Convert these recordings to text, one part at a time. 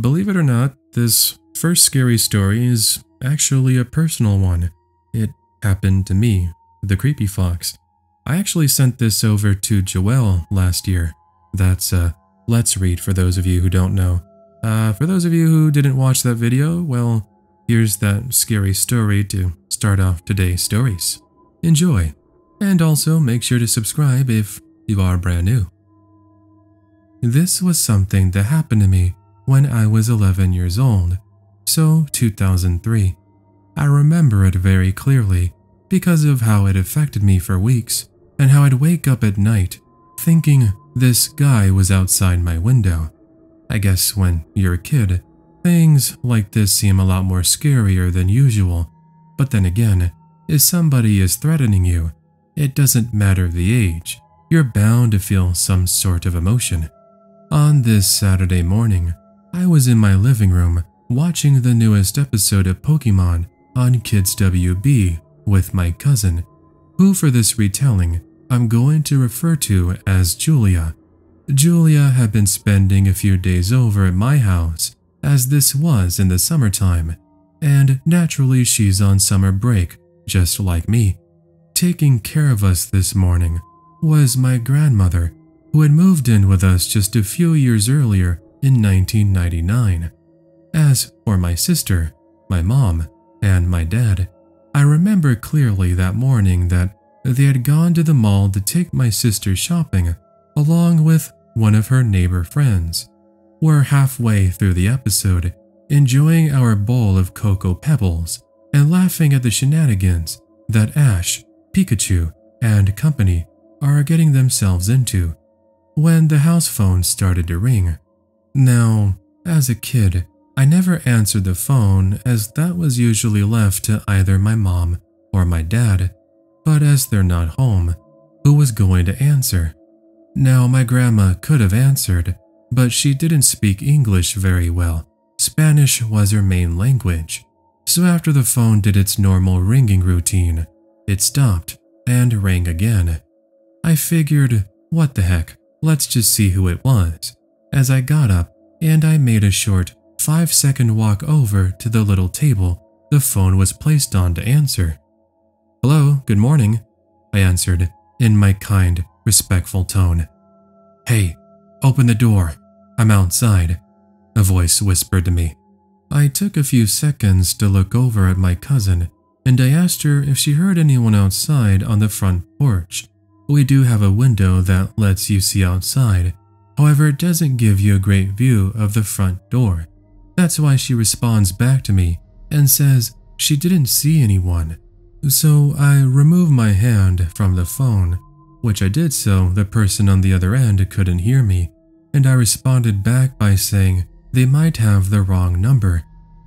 Believe it or not, this first scary story is actually a personal one. It happened to me, the Creepy Fox. I actually sent this over to Joelle last year. That's uh, Let's Read for those of you who don't know. Uh, for those of you who didn't watch that video, well, here's that scary story to start off today's stories. Enjoy, and also make sure to subscribe if you are brand new. This was something that happened to me when I was 11 years old, so 2003. I remember it very clearly because of how it affected me for weeks and how I'd wake up at night thinking this guy was outside my window. I guess when you're a kid, things like this seem a lot more scarier than usual. But then again, if somebody is threatening you, it doesn't matter the age, you're bound to feel some sort of emotion. On this Saturday morning, I was in my living room watching the newest episode of Pokemon on Kids WB with my cousin, who for this retelling I'm going to refer to as Julia. Julia had been spending a few days over at my house, as this was in the summertime, and naturally she's on summer break, just like me. Taking care of us this morning was my grandmother, who had moved in with us just a few years earlier in 1999. As for my sister, my mom, and my dad, I remember clearly that morning that they had gone to the mall to take my sister shopping, along with one of her neighbor friends. We're halfway through the episode, enjoying our bowl of Cocoa Pebbles and laughing at the shenanigans that Ash, Pikachu, and company are getting themselves into when the house phone started to ring. Now, as a kid, I never answered the phone as that was usually left to either my mom or my dad, but as they're not home, who was going to answer? Now, my grandma could have answered, but she didn't speak English very well. Spanish was her main language. So after the phone did its normal ringing routine, it stopped and rang again. I figured, what the heck, let's just see who it was. As I got up and I made a short five second walk over to the little table the phone was placed on to answer. Hello, good morning, I answered in my kind, respectful tone. Hey, open the door. I'm outside, a voice whispered to me. I took a few seconds to look over at my cousin and I asked her if she heard anyone outside on the front porch. We do have a window that lets you see outside, however, it doesn't give you a great view of the front door. That's why she responds back to me and says she didn't see anyone. So I remove my hand from the phone, which I did so the person on the other end couldn't hear me, and I responded back by saying they might have the wrong number.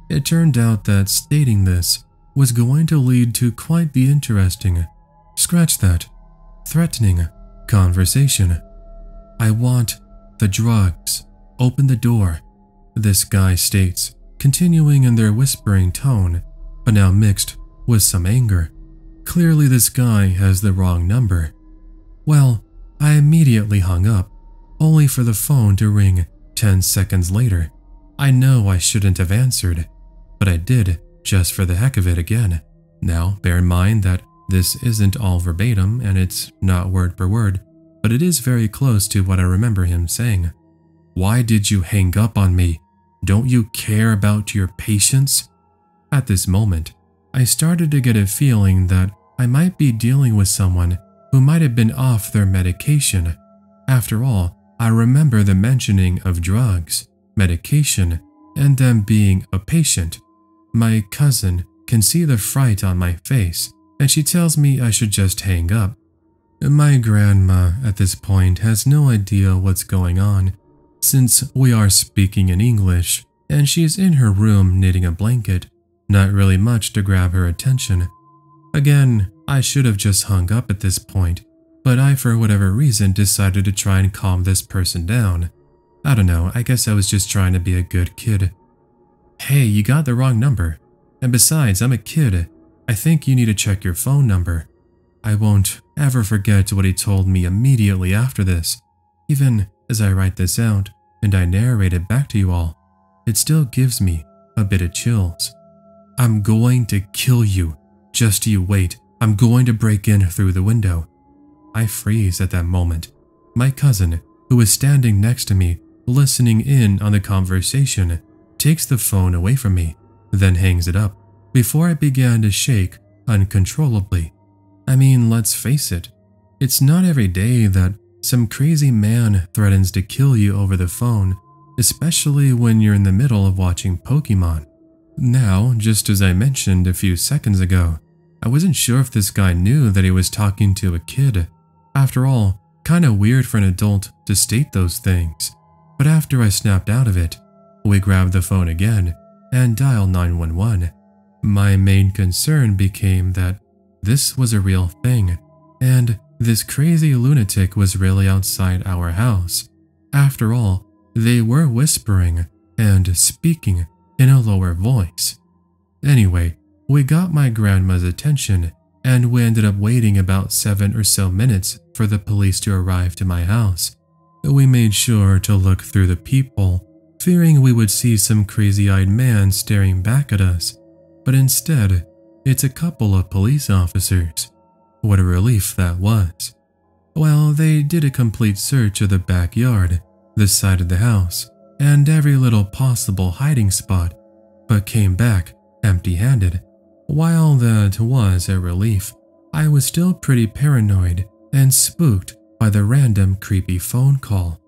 It turned out that stating this was going to lead to quite the interesting, scratch that, threatening conversation. I want the drugs. Open the door this guy states, continuing in their whispering tone, but now mixed with some anger. Clearly, this guy has the wrong number. Well, I immediately hung up, only for the phone to ring 10 seconds later. I know I shouldn't have answered, but I did just for the heck of it again. Now, bear in mind that this isn't all verbatim and it's not word for word, but it is very close to what I remember him saying. Why did you hang up on me? Don't you care about your patients? At this moment, I started to get a feeling that I might be dealing with someone who might have been off their medication. After all, I remember the mentioning of drugs, medication, and them being a patient. My cousin can see the fright on my face, and she tells me I should just hang up. My grandma at this point has no idea what's going on since we are speaking in English, and she is in her room knitting a blanket, not really much to grab her attention. Again, I should have just hung up at this point, but I for whatever reason decided to try and calm this person down. I don't know, I guess I was just trying to be a good kid. Hey, you got the wrong number. And besides, I'm a kid. I think you need to check your phone number. I won't ever forget what he told me immediately after this, even as I write this out and I narrate it back to you all. it still gives me a bit of chills. I'm going to kill you. Just you wait. I'm going to break in through the window. I freeze at that moment. My cousin, who is standing next to me, listening in on the conversation, takes the phone away from me, then hangs it up before I began to shake uncontrollably. I mean, let's face it, it's not every day that some crazy man threatens to kill you over the phone, especially when you're in the middle of watching Pokemon. Now, just as I mentioned a few seconds ago, I wasn't sure if this guy knew that he was talking to a kid. After all, kinda weird for an adult to state those things. But after I snapped out of it, we grabbed the phone again and dialed 911. My main concern became that this was a real thing, and this crazy lunatic was really outside our house. After all, they were whispering and speaking in a lower voice. Anyway, we got my grandma's attention and we ended up waiting about seven or so minutes for the police to arrive to my house. We made sure to look through the peephole, fearing we would see some crazy-eyed man staring back at us, but instead, it's a couple of police officers. What a relief that was. Well, they did a complete search of the backyard, the side of the house, and every little possible hiding spot, but came back empty-handed. While that was a relief, I was still pretty paranoid and spooked by the random creepy phone call.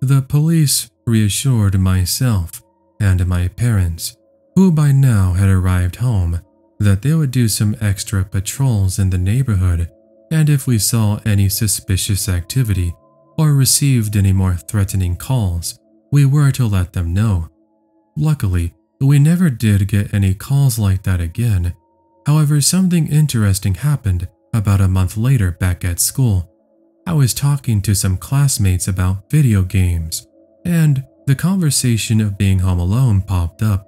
The police reassured myself and my parents, who by now had arrived home, that they would do some extra patrols in the neighborhood and if we saw any suspicious activity or received any more threatening calls, we were to let them know. Luckily, we never did get any calls like that again. However, something interesting happened about a month later back at school. I was talking to some classmates about video games, and the conversation of being home alone popped up.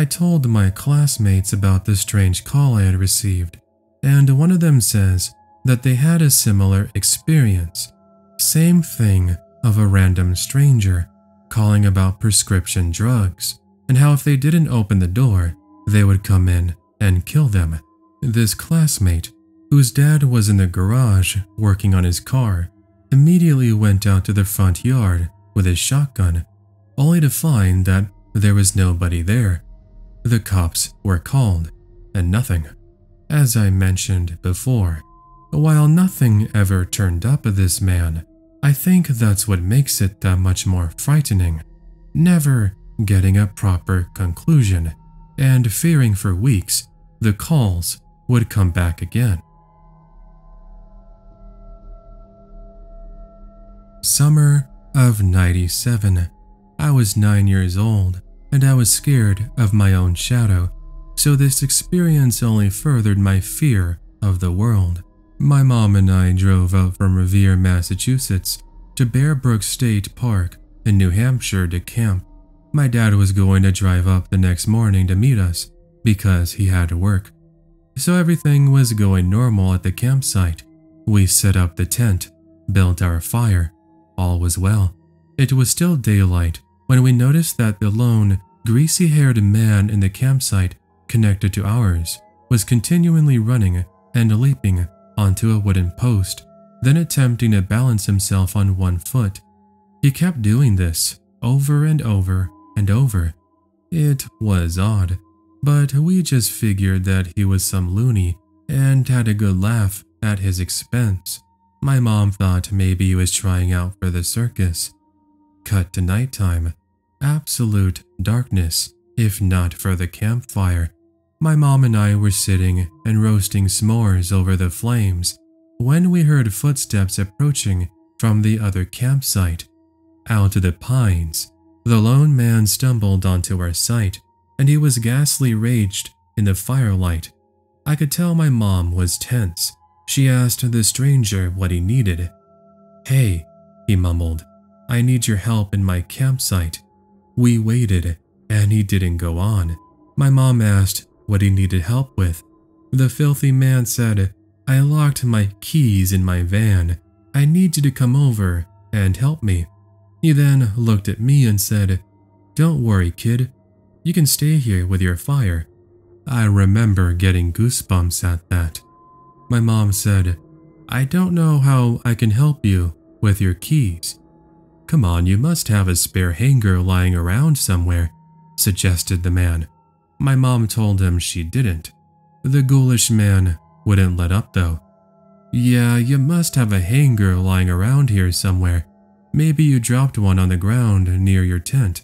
I told my classmates about the strange call I had received, and one of them says that they had a similar experience. Same thing of a random stranger calling about prescription drugs, and how if they didn't open the door, they would come in and kill them. This classmate, whose dad was in the garage working on his car, immediately went out to the front yard with his shotgun, only to find that there was nobody there. The cops were called, and nothing. As I mentioned before, while nothing ever turned up of this man, I think that's what makes it that much more frightening. Never getting a proper conclusion, and fearing for weeks the calls would come back again. Summer of 97. I was 9 years old, and I was scared of my own shadow, so this experience only furthered my fear of the world. My mom and I drove out from Revere, Massachusetts to Bear Brook State Park in New Hampshire to camp. My dad was going to drive up the next morning to meet us because he had to work. So everything was going normal at the campsite. We set up the tent, built our fire. All was well. It was still daylight when we noticed that the lone, greasy-haired man in the campsite connected to ours was continually running and leaping onto a wooden post, then attempting to balance himself on one foot. He kept doing this over and over and over. It was odd, but we just figured that he was some loony and had a good laugh at his expense. My mom thought maybe he was trying out for the circus. Cut to nighttime. Absolute darkness, if not for the campfire. My mom and I were sitting and roasting s'mores over the flames when we heard footsteps approaching from the other campsite. Out of the pines, the lone man stumbled onto our sight, and he was ghastly raged in the firelight. I could tell my mom was tense. She asked the stranger what he needed. Hey, he mumbled, I need your help in my campsite. We waited, and he didn't go on. My mom asked what he needed help with. The filthy man said, I locked my keys in my van. I need you to come over and help me. He then looked at me and said, Don't worry, kid. You can stay here with your fire. I remember getting goosebumps at that. My mom said, I don't know how I can help you with your keys. Come on, you must have a spare hanger lying around somewhere, suggested the man. My mom told him she didn't. The ghoulish man wouldn't let up though. Yeah, you must have a hanger lying around here somewhere. Maybe you dropped one on the ground near your tent.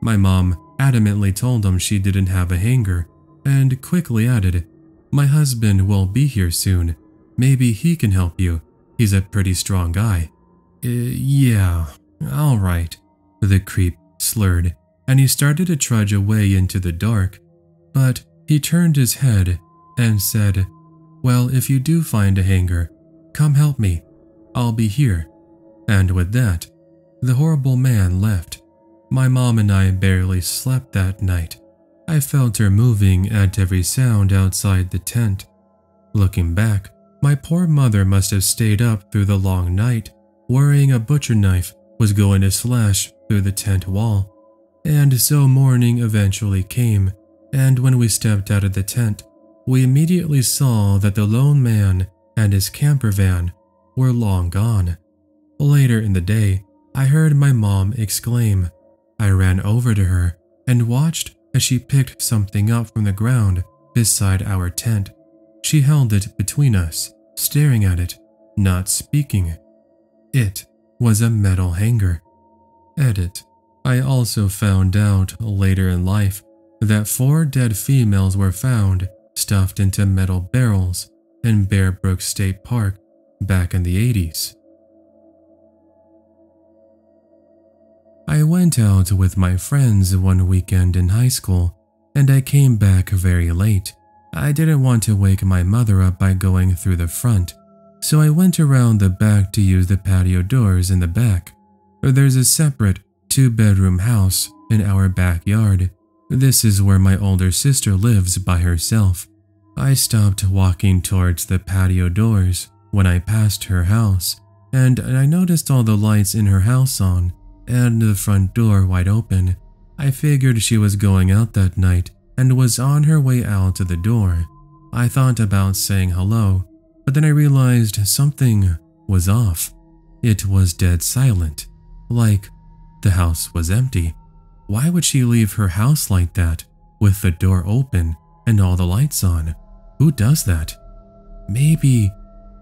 My mom adamantly told him she didn't have a hanger and quickly added, My husband will be here soon. Maybe he can help you. He's a pretty strong guy. Uh, yeah, alright. The creep slurred, and he started to trudge away into the dark. But he turned his head and said, Well, if you do find a hanger, come help me. I'll be here. And with that, the horrible man left. My mom and I barely slept that night. I felt her moving at every sound outside the tent. Looking back, my poor mother must have stayed up through the long night, worrying a butcher knife was going to slash through the tent wall. And so morning eventually came, and when we stepped out of the tent, we immediately saw that the lone man and his camper van were long gone. Later in the day, I heard my mom exclaim, I ran over to her and watched as she picked something up from the ground beside our tent. She held it between us, staring at it, not speaking. It was a metal hanger. Edit. I also found out later in life that four dead females were found stuffed into metal barrels in Bear Brook State Park back in the 80s. I went out with my friends one weekend in high school, and I came back very late. I didn't want to wake my mother up by going through the front, so I went around the back to use the patio doors in the back. There's a separate two bedroom house in our backyard. This is where my older sister lives by herself. I stopped walking towards the patio doors when I passed her house, and I noticed all the lights in her house on and the front door wide open. I figured she was going out that night and was on her way out to the door. I thought about saying hello, but then I realized something was off. It was dead silent, like the house was empty. Why would she leave her house like that, with the door open and all the lights on? Who does that? Maybe.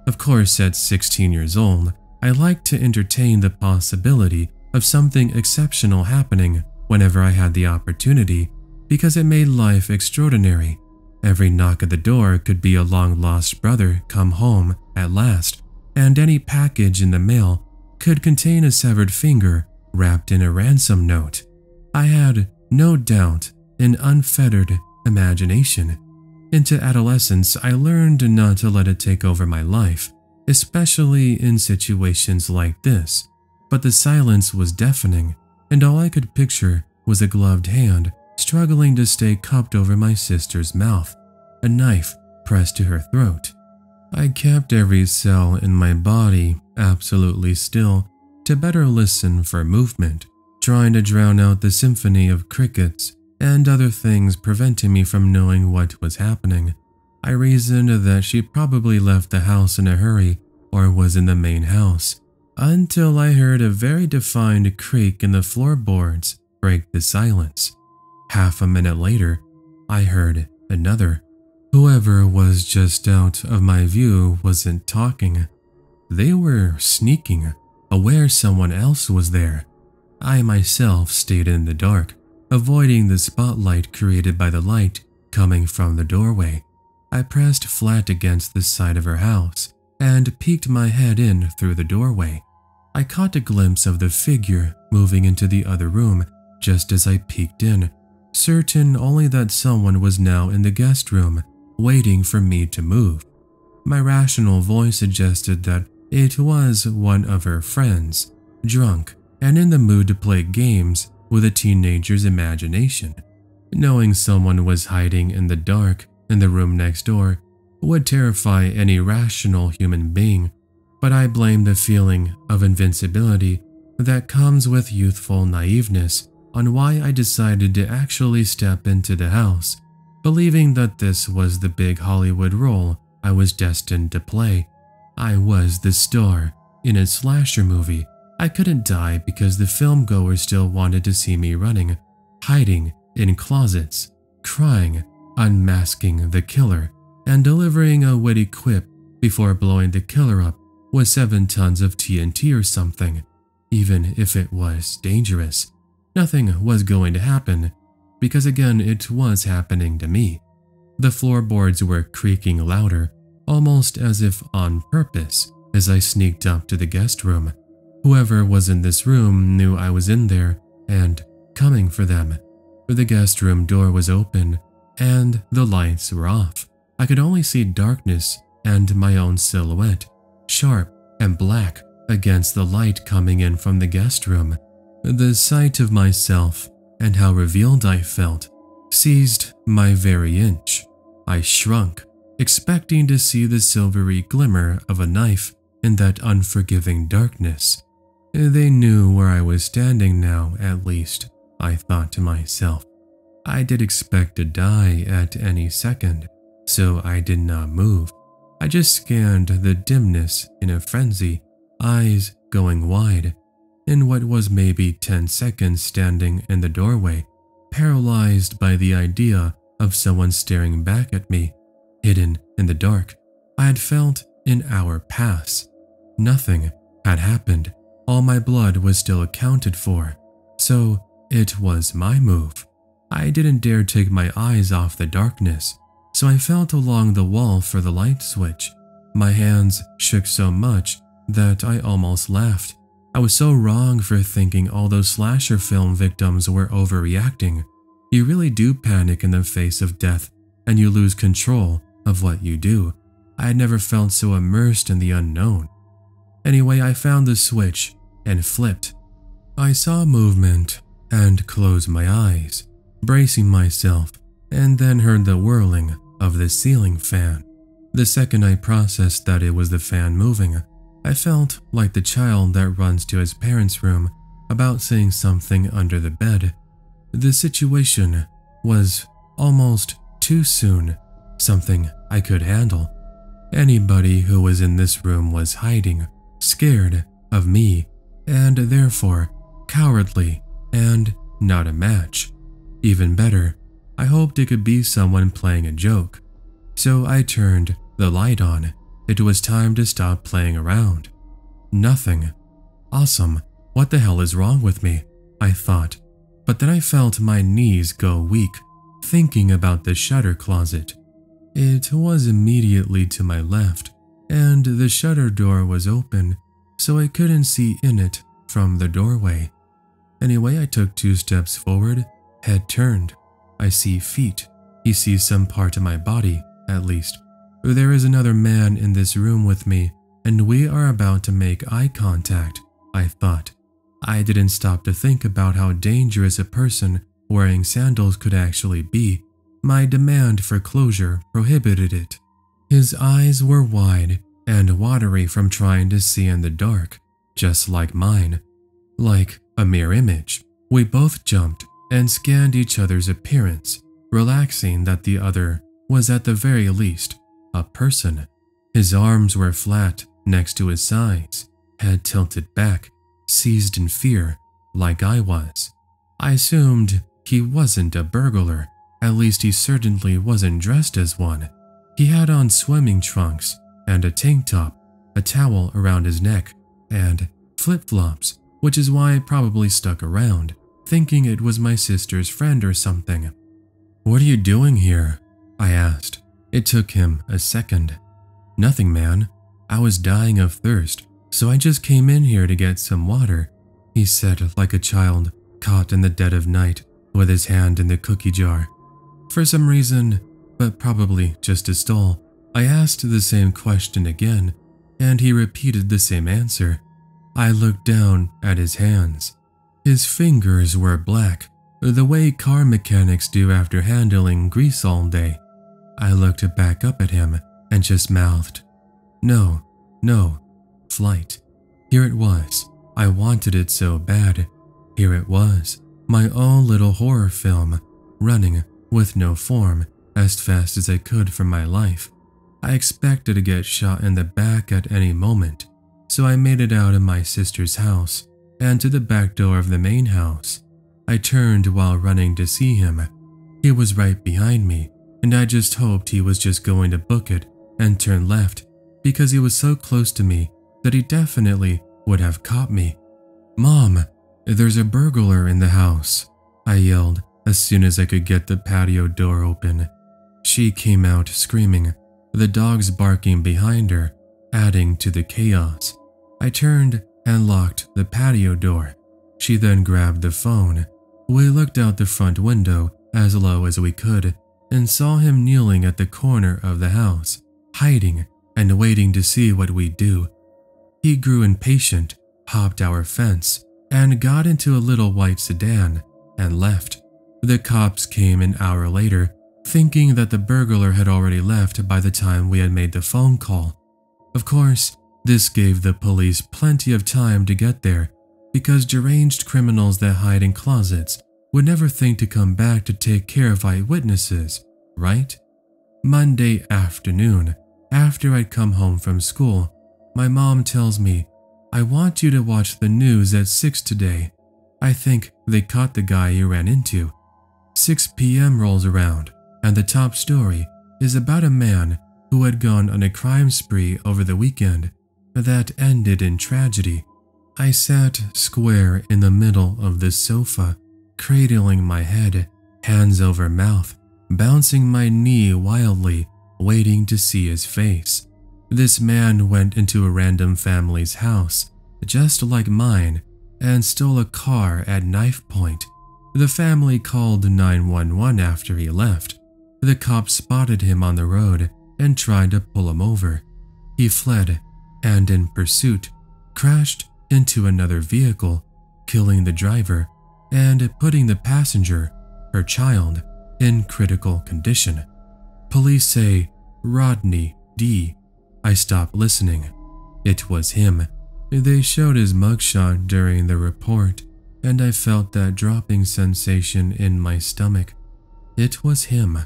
Of course, at 16 years old, I liked to entertain the possibility of something exceptional happening whenever I had the opportunity because it made life extraordinary. Every knock at the door could be a long lost brother come home at last, and any package in the mail could contain a severed finger wrapped in a ransom note. I had, no doubt, an unfettered imagination. Into adolescence, I learned not to let it take over my life, especially in situations like this but the silence was deafening, and all I could picture was a gloved hand struggling to stay cupped over my sister's mouth, a knife pressed to her throat. I kept every cell in my body absolutely still to better listen for movement, trying to drown out the symphony of crickets and other things preventing me from knowing what was happening. I reasoned that she probably left the house in a hurry or was in the main house, until I heard a very defined creak in the floorboards break the silence. Half a minute later, I heard another. Whoever was just out of my view wasn't talking. They were sneaking, aware someone else was there. I myself stayed in the dark, avoiding the spotlight created by the light coming from the doorway. I pressed flat against the side of her house and peeked my head in through the doorway. I caught a glimpse of the figure moving into the other room just as I peeked in, certain only that someone was now in the guest room, waiting for me to move. My rational voice suggested that it was one of her friends, drunk and in the mood to play games with a teenager's imagination. Knowing someone was hiding in the dark in the room next door would terrify any rational human being but I blame the feeling of invincibility that comes with youthful naiveness on why I decided to actually step into the house, believing that this was the big Hollywood role I was destined to play. I was the star in a slasher movie. I couldn't die because the filmgoers still wanted to see me running, hiding in closets, crying, unmasking the killer, and delivering a witty quip before blowing the killer up with 7 tons of TNT or something. Even if it was dangerous, nothing was going to happen, because again it was happening to me. The floorboards were creaking louder, almost as if on purpose, as I sneaked up to the guest room. Whoever was in this room knew I was in there and coming for them. For the guest room door was open and the lights were off. I could only see darkness and my own silhouette, sharp and black against the light coming in from the guest room. The sight of myself and how revealed I felt seized my very inch. I shrunk, expecting to see the silvery glimmer of a knife in that unforgiving darkness. They knew where I was standing now, at least, I thought to myself. I did expect to die at any second, so I did not move. I just scanned the dimness in a frenzy, eyes going wide. In what was maybe 10 seconds standing in the doorway, paralyzed by the idea of someone staring back at me, hidden in the dark, I had felt an hour pass. Nothing had happened. All my blood was still accounted for. So it was my move. I didn't dare take my eyes off the darkness so I felt along the wall for the light switch. My hands shook so much that I almost laughed. I was so wrong for thinking all those slasher film victims were overreacting. You really do panic in the face of death, and you lose control of what you do. I had never felt so immersed in the unknown. Anyway, I found the switch and flipped. I saw movement and closed my eyes, bracing myself, and then heard the whirling of the ceiling fan. The second I processed that it was the fan moving, I felt like the child that runs to his parents' room about seeing something under the bed. The situation was almost too soon, something I could handle. Anybody who was in this room was hiding, scared of me, and therefore cowardly and not a match. Even better, I hoped it could be someone playing a joke. So I turned the light on. It was time to stop playing around. Nothing. Awesome. What the hell is wrong with me? I thought. But then I felt my knees go weak, thinking about the shutter closet. It was immediately to my left, and the shutter door was open, so I couldn't see in it from the doorway. Anyway, I took two steps forward, head turned. I see feet. He sees some part of my body, at least. There is another man in this room with me, and we are about to make eye contact, I thought. I didn't stop to think about how dangerous a person wearing sandals could actually be. My demand for closure prohibited it. His eyes were wide and watery from trying to see in the dark, just like mine. Like a mirror image. We both jumped and scanned each other's appearance, relaxing that the other was at the very least a person. His arms were flat next to his sides, head tilted back, seized in fear like I was. I assumed he wasn't a burglar, at least he certainly wasn't dressed as one. He had on swimming trunks and a tank top, a towel around his neck, and flip-flops, which is why I probably stuck around thinking it was my sister's friend or something. What are you doing here? I asked. It took him a second. Nothing, man. I was dying of thirst, so I just came in here to get some water, he said like a child caught in the dead of night with his hand in the cookie jar. For some reason, but probably just to stall, I asked the same question again, and he repeated the same answer. I looked down at his hands. His fingers were black, the way car mechanics do after handling grease all day. I looked back up at him and just mouthed, No, no, flight. Here it was. I wanted it so bad. Here it was. my own little horror film, running with no form as fast as I could for my life. I expected to get shot in the back at any moment, so I made it out of my sister's house and to the back door of the main house. I turned while running to see him. He was right behind me, and I just hoped he was just going to book it and turn left because he was so close to me that he definitely would have caught me. Mom, there's a burglar in the house, I yelled as soon as I could get the patio door open. She came out screaming, the dogs barking behind her, adding to the chaos. I turned and locked the patio door. She then grabbed the phone. We looked out the front window as low as we could and saw him kneeling at the corner of the house, hiding and waiting to see what we'd do. He grew impatient, hopped our fence, and got into a little white sedan and left. The cops came an hour later, thinking that the burglar had already left by the time we had made the phone call. Of course, this gave the police plenty of time to get there because deranged criminals that hide in closets would never think to come back to take care of eyewitnesses, right? Monday afternoon, after I'd come home from school, my mom tells me, I want you to watch the news at 6 today. I think they caught the guy you ran into. 6 p.m. rolls around, and the top story is about a man who had gone on a crime spree over the weekend that ended in tragedy. I sat square in the middle of the sofa, cradling my head, hands over mouth, bouncing my knee wildly, waiting to see his face. This man went into a random family's house, just like mine, and stole a car at knife point. The family called 911 after he left. The cops spotted him on the road and tried to pull him over. He fled and in pursuit, crashed into another vehicle, killing the driver and putting the passenger, her child, in critical condition. Police say Rodney D. I stopped listening. It was him. They showed his mugshot during the report, and I felt that dropping sensation in my stomach. It was him.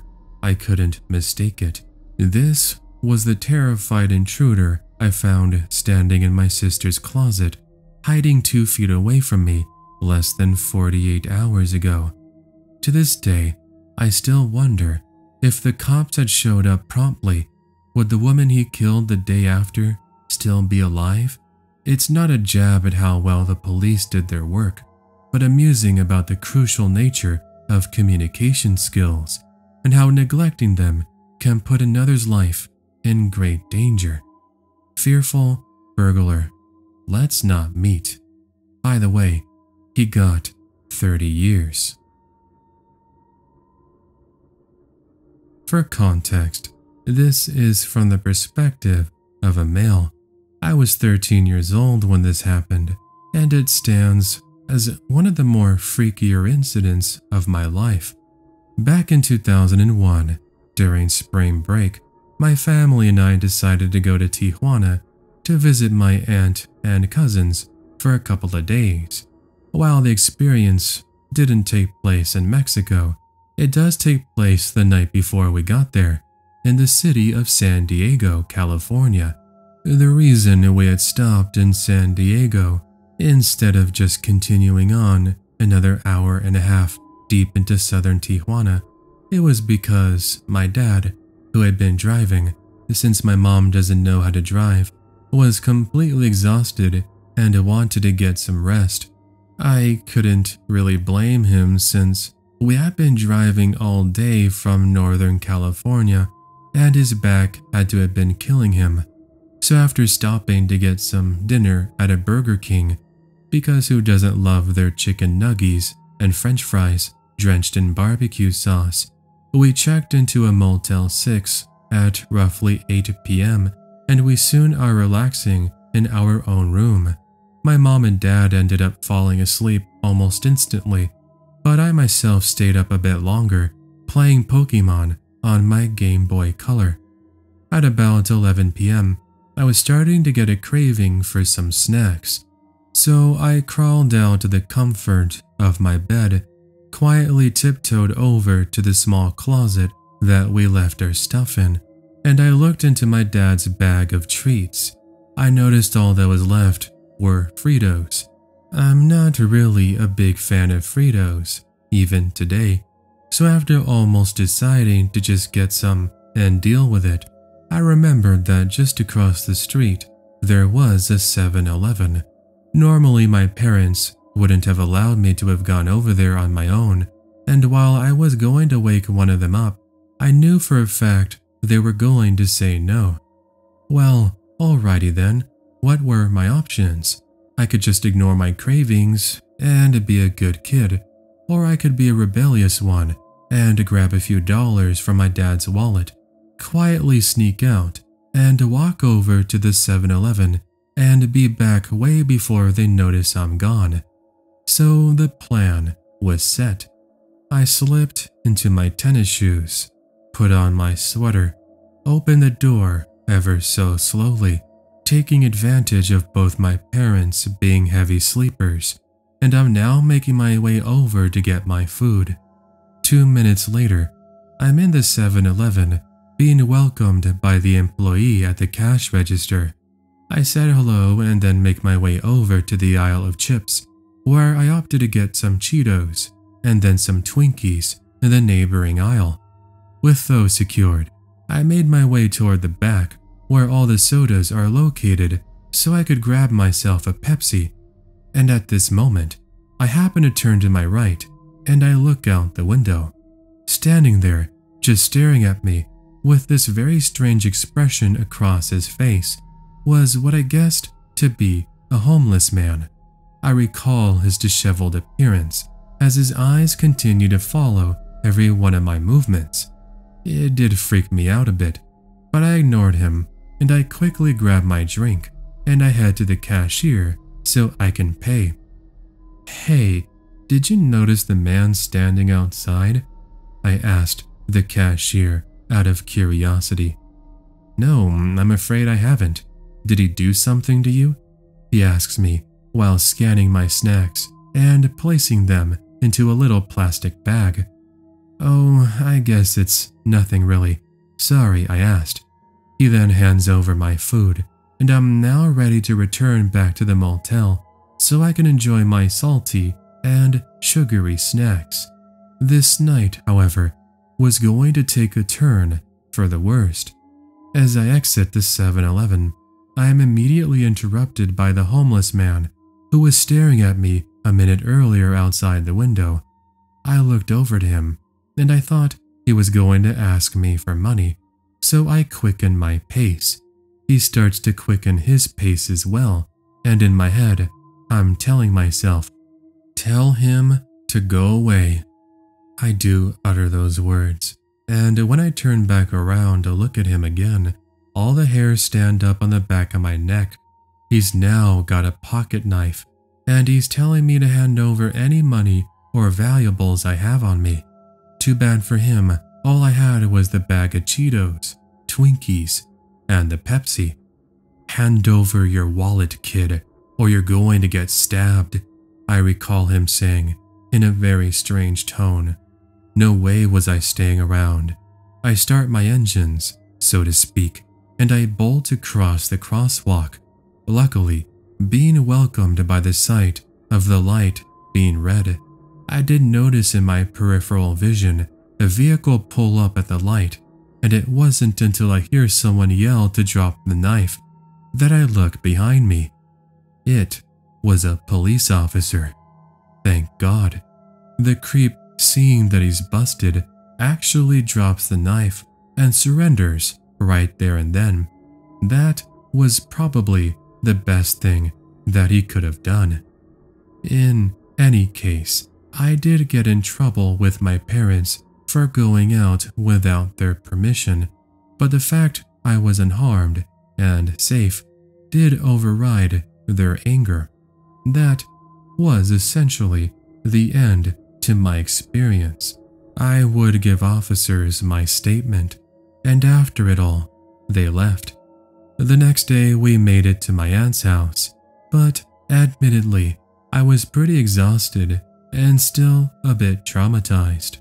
I couldn't mistake it. This was the terrified intruder I found standing in my sister's closet, hiding two feet away from me less than 48 hours ago. To this day, I still wonder if the cops had showed up promptly, would the woman he killed the day after still be alive? It's not a jab at how well the police did their work, but amusing about the crucial nature of communication skills and how neglecting them can put another's life in great danger. Fearful burglar. Let's not meet. By the way, he got 30 years. For context, this is from the perspective of a male. I was 13 years old when this happened, and it stands as one of the more freakier incidents of my life. Back in 2001, during spring break, my family and I decided to go to Tijuana to visit my aunt and cousins for a couple of days. While the experience didn't take place in Mexico, it does take place the night before we got there, in the city of San Diego, California. The reason we had stopped in San Diego instead of just continuing on another hour and a half deep into southern Tijuana, it was because my dad who had been driving, since my mom doesn't know how to drive, was completely exhausted and wanted to get some rest. I couldn't really blame him since we had been driving all day from Northern California and his back had to have been killing him. So after stopping to get some dinner at a Burger King, because who doesn't love their chicken nuggies and french fries drenched in barbecue sauce, we checked into a Motel 6 at roughly 8 p.m. and we soon are relaxing in our own room. My mom and dad ended up falling asleep almost instantly, but I myself stayed up a bit longer, playing Pokemon on my Game Boy Color. At about 11 p.m., I was starting to get a craving for some snacks, so I crawled out to the comfort of my bed quietly tiptoed over to the small closet that we left our stuff in, and I looked into my dad's bag of treats. I noticed all that was left were Fritos. I'm not really a big fan of Fritos, even today, so after almost deciding to just get some and deal with it, I remembered that just across the street there was a 7 Eleven. Normally, my parents wouldn't have allowed me to have gone over there on my own, and while I was going to wake one of them up, I knew for a fact they were going to say no. Well, alrighty then, what were my options? I could just ignore my cravings and be a good kid, or I could be a rebellious one and grab a few dollars from my dad's wallet, quietly sneak out, and walk over to the 7 Eleven and be back way before they notice I'm gone. So the plan was set. I slipped into my tennis shoes, put on my sweater, opened the door ever so slowly, taking advantage of both my parents being heavy sleepers, and I'm now making my way over to get my food. Two minutes later, I'm in the 7 Eleven being welcomed by the employee at the cash register. I said hello and then make my way over to the aisle of chips, where I opted to get some Cheetos and then some Twinkies in the neighboring aisle. With those secured, I made my way toward the back where all the sodas are located so I could grab myself a Pepsi. And at this moment, I happen to turn to my right and I look out the window. Standing there, just staring at me with this very strange expression across his face, was what I guessed to be a homeless man. I recall his disheveled appearance as his eyes continued to follow every one of my movements. It did freak me out a bit, but I ignored him and I quickly grab my drink and I head to the cashier so I can pay. Hey, did you notice the man standing outside? I asked the cashier out of curiosity. No, I'm afraid I haven't. Did he do something to you? He asks me while scanning my snacks and placing them into a little plastic bag. Oh, I guess it's nothing really. Sorry, I asked. He then hands over my food, and I'm now ready to return back to the motel so I can enjoy my salty and sugary snacks. This night, however, was going to take a turn for the worst. As I exit the 7 Eleven, I am immediately interrupted by the homeless man who was staring at me a minute earlier outside the window. I looked over to him and I thought he was going to ask me for money, so I quicken my pace. He starts to quicken his pace as well, and in my head, I'm telling myself, Tell him to go away. I do utter those words, and when I turn back around to look at him again, all the hairs stand up on the back of my neck. He's now got a pocket knife, and he's telling me to hand over any money or valuables I have on me. Too bad for him, all I had was the bag of Cheetos, Twinkies, and the Pepsi. Hand over your wallet, kid, or you're going to get stabbed, I recall him saying in a very strange tone. No way was I staying around. I start my engines, so to speak, and I bolt across the crosswalk. Luckily, being welcomed by the sight of the light being red, I did notice in my peripheral vision a vehicle pull up at the light, and it wasn't until I hear someone yell to drop the knife that I look behind me. It was a police officer. Thank God. The creep seeing that he's busted, actually drops the knife and surrenders right there and then. That was probably the best thing that he could have done. In any case, I did get in trouble with my parents for going out without their permission, but the fact I was unharmed and safe did override their anger. That was essentially the end to my experience. I would give officers my statement, and after it all, they left. The next day, we made it to my aunt's house, but admittedly, I was pretty exhausted and still a bit traumatized.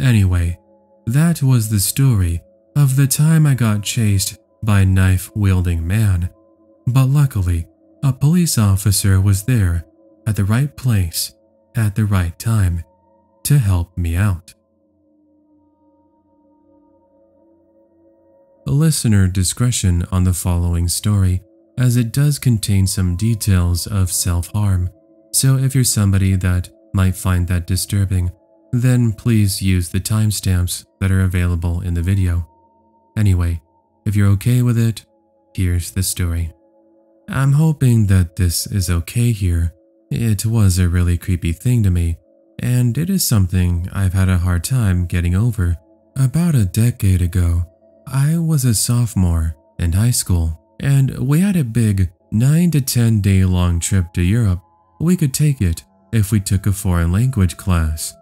Anyway, that was the story of the time I got chased by a knife wielding man. But luckily, a police officer was there at the right place at the right time to help me out. Listener discretion on the following story, as it does contain some details of self harm. So if you're somebody that might find that disturbing, then please use the timestamps that are available in the video. Anyway, if you're okay with it, here's the story. I'm hoping that this is okay here. It was a really creepy thing to me, and it is something I've had a hard time getting over. About a decade ago, I was a sophomore in high school, and we had a big 9 to 10 day long trip to Europe. We could take it if we took a foreign language class.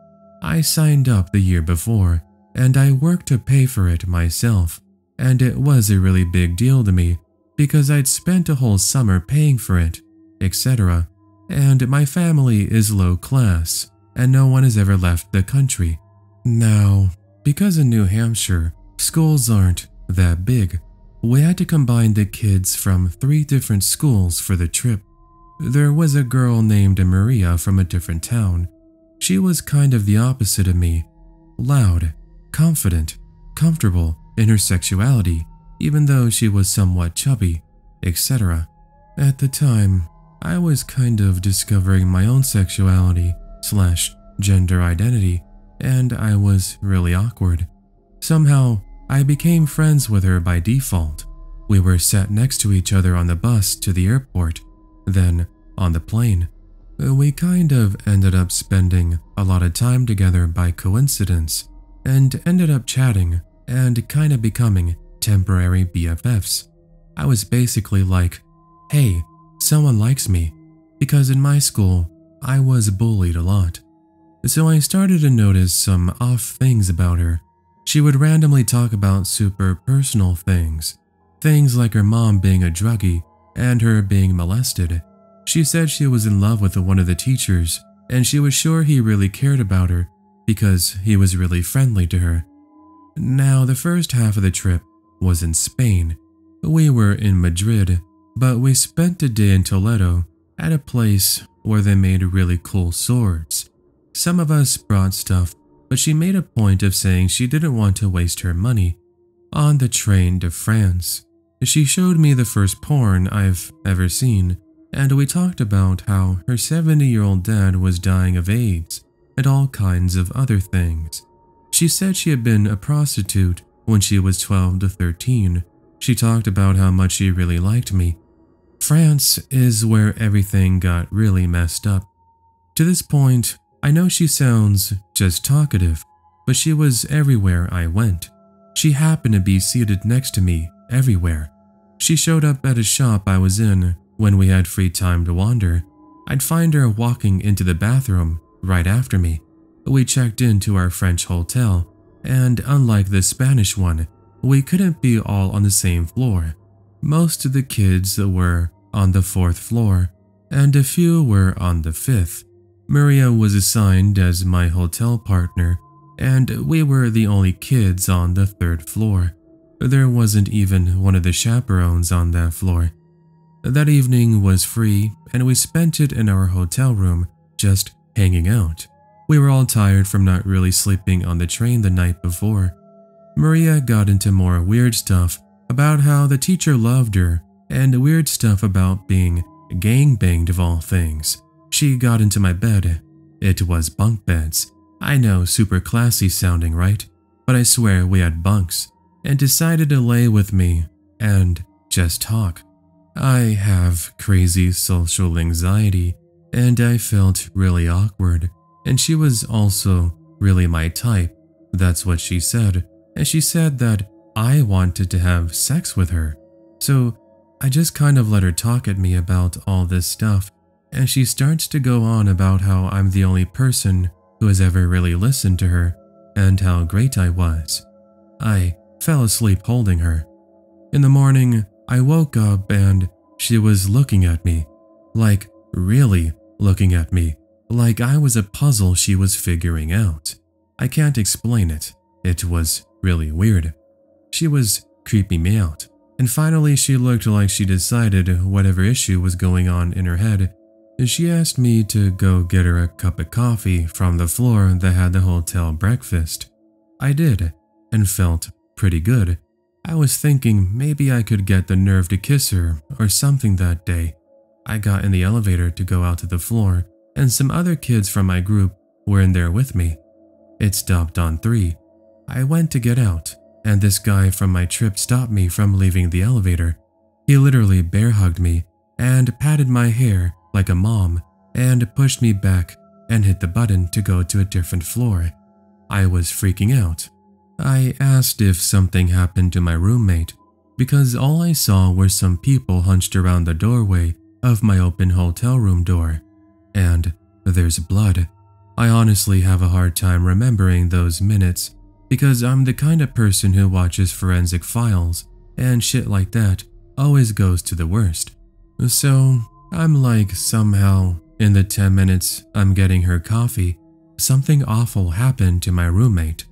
I signed up the year before, and I worked to pay for it myself, and it was a really big deal to me because I'd spent a whole summer paying for it, etc. And my family is low class, and no one has ever left the country. Now, because in New Hampshire, schools aren't that big, we had to combine the kids from three different schools for the trip. There was a girl named Maria from a different town. She was kind of the opposite of me loud, confident, comfortable in her sexuality, even though she was somewhat chubby, etc. At the time, I was kind of discovering my own sexuality slash gender identity, and I was really awkward. Somehow, I became friends with her by default. We were sat next to each other on the bus to the airport, then, on the plane, Uh, we kind of ended up spending a lot of time together by coincidence and ended up chatting and kind of becoming temporary BFFs. I was basically like, hey, someone likes me, because in my school, I was bullied a lot. So I started to notice some off things about her. She would randomly talk about super personal things, things like her mom being a druggie and her being molested. She said she was in love with one of the teachers, and she was sure he really cared about her because he was really friendly to her. Now, the first half of the trip was in Spain. We were in Madrid, but we spent a day in Toledo at a place where they made really cool swords. Some of us brought stuff, but she made a point of saying she didn't want to waste her money. On the train to France, she showed me the first porn I've ever seen, and we talked about how her 70 year old dad was dying of AIDS and all kinds of other things. She said she had been a prostitute when she was 12 to 13. She talked about how much she really liked me. France is where everything got really messed up. To this point, I know she sounds just talkative, but she was everywhere I went. She happened to be seated next to me everywhere. She showed up at a shop I was in when we had free time to wander. I'd find her walking into the bathroom right after me. We checked into our French hotel, and unlike the Spanish one, we couldn't be all on the same floor. Most of the kids were on the fourth floor, and a few were on the fifth. Maria was assigned as my hotel partner, and we were the only kids on the third floor. There wasn't even one of the chaperones on that floor. That evening was free, and we spent it in our hotel room, just hanging out. We were all tired from not really sleeping on the train the night before. Maria got into more weird stuff about how the teacher loved her, and weird stuff about being gang banged of all things. She got into my bed. It was bunk beds. I know, super classy sounding, right? But I swear we had bunks, and decided to lay with me and just talk. I have crazy social anxiety, and I felt really awkward, and she was also really my type. That's what she said, and she said that I wanted to have sex with her. So I just kind of let her talk at me about all this stuff, and she starts to go on about how I'm the only person who has ever really listened to her and how great I was. I fell asleep holding her. In the morning, I woke up and she was looking at me, like really looking at me, like I was a puzzle she was figuring out. I can't explain it. It was really weird. She was creeping me out. And finally, she looked like she decided whatever issue was going on in her head. She asked me to go get her a cup of coffee from the floor that had the hotel breakfast. I did, and felt pretty good. I was thinking maybe I could get the nerve to kiss her or something that day. I got in the elevator to go out to the floor, and some other kids from my group were in there with me. It stopped on three. I went to get out, and this guy from my trip stopped me from leaving the elevator. He literally bear hugged me and patted my hair like a mom and pushed me back and hit the button to go to a different floor. I was freaking out. I asked if something happened to my roommate because all I saw were some people hunched around the doorway of my open hotel room door. And there's blood. I honestly have a hard time remembering those minutes because I'm the kind of person who watches forensic files, and shit like that always goes to the worst. So I'm like, somehow, in the 10 minutes I'm getting her coffee, something awful happened to my roommate.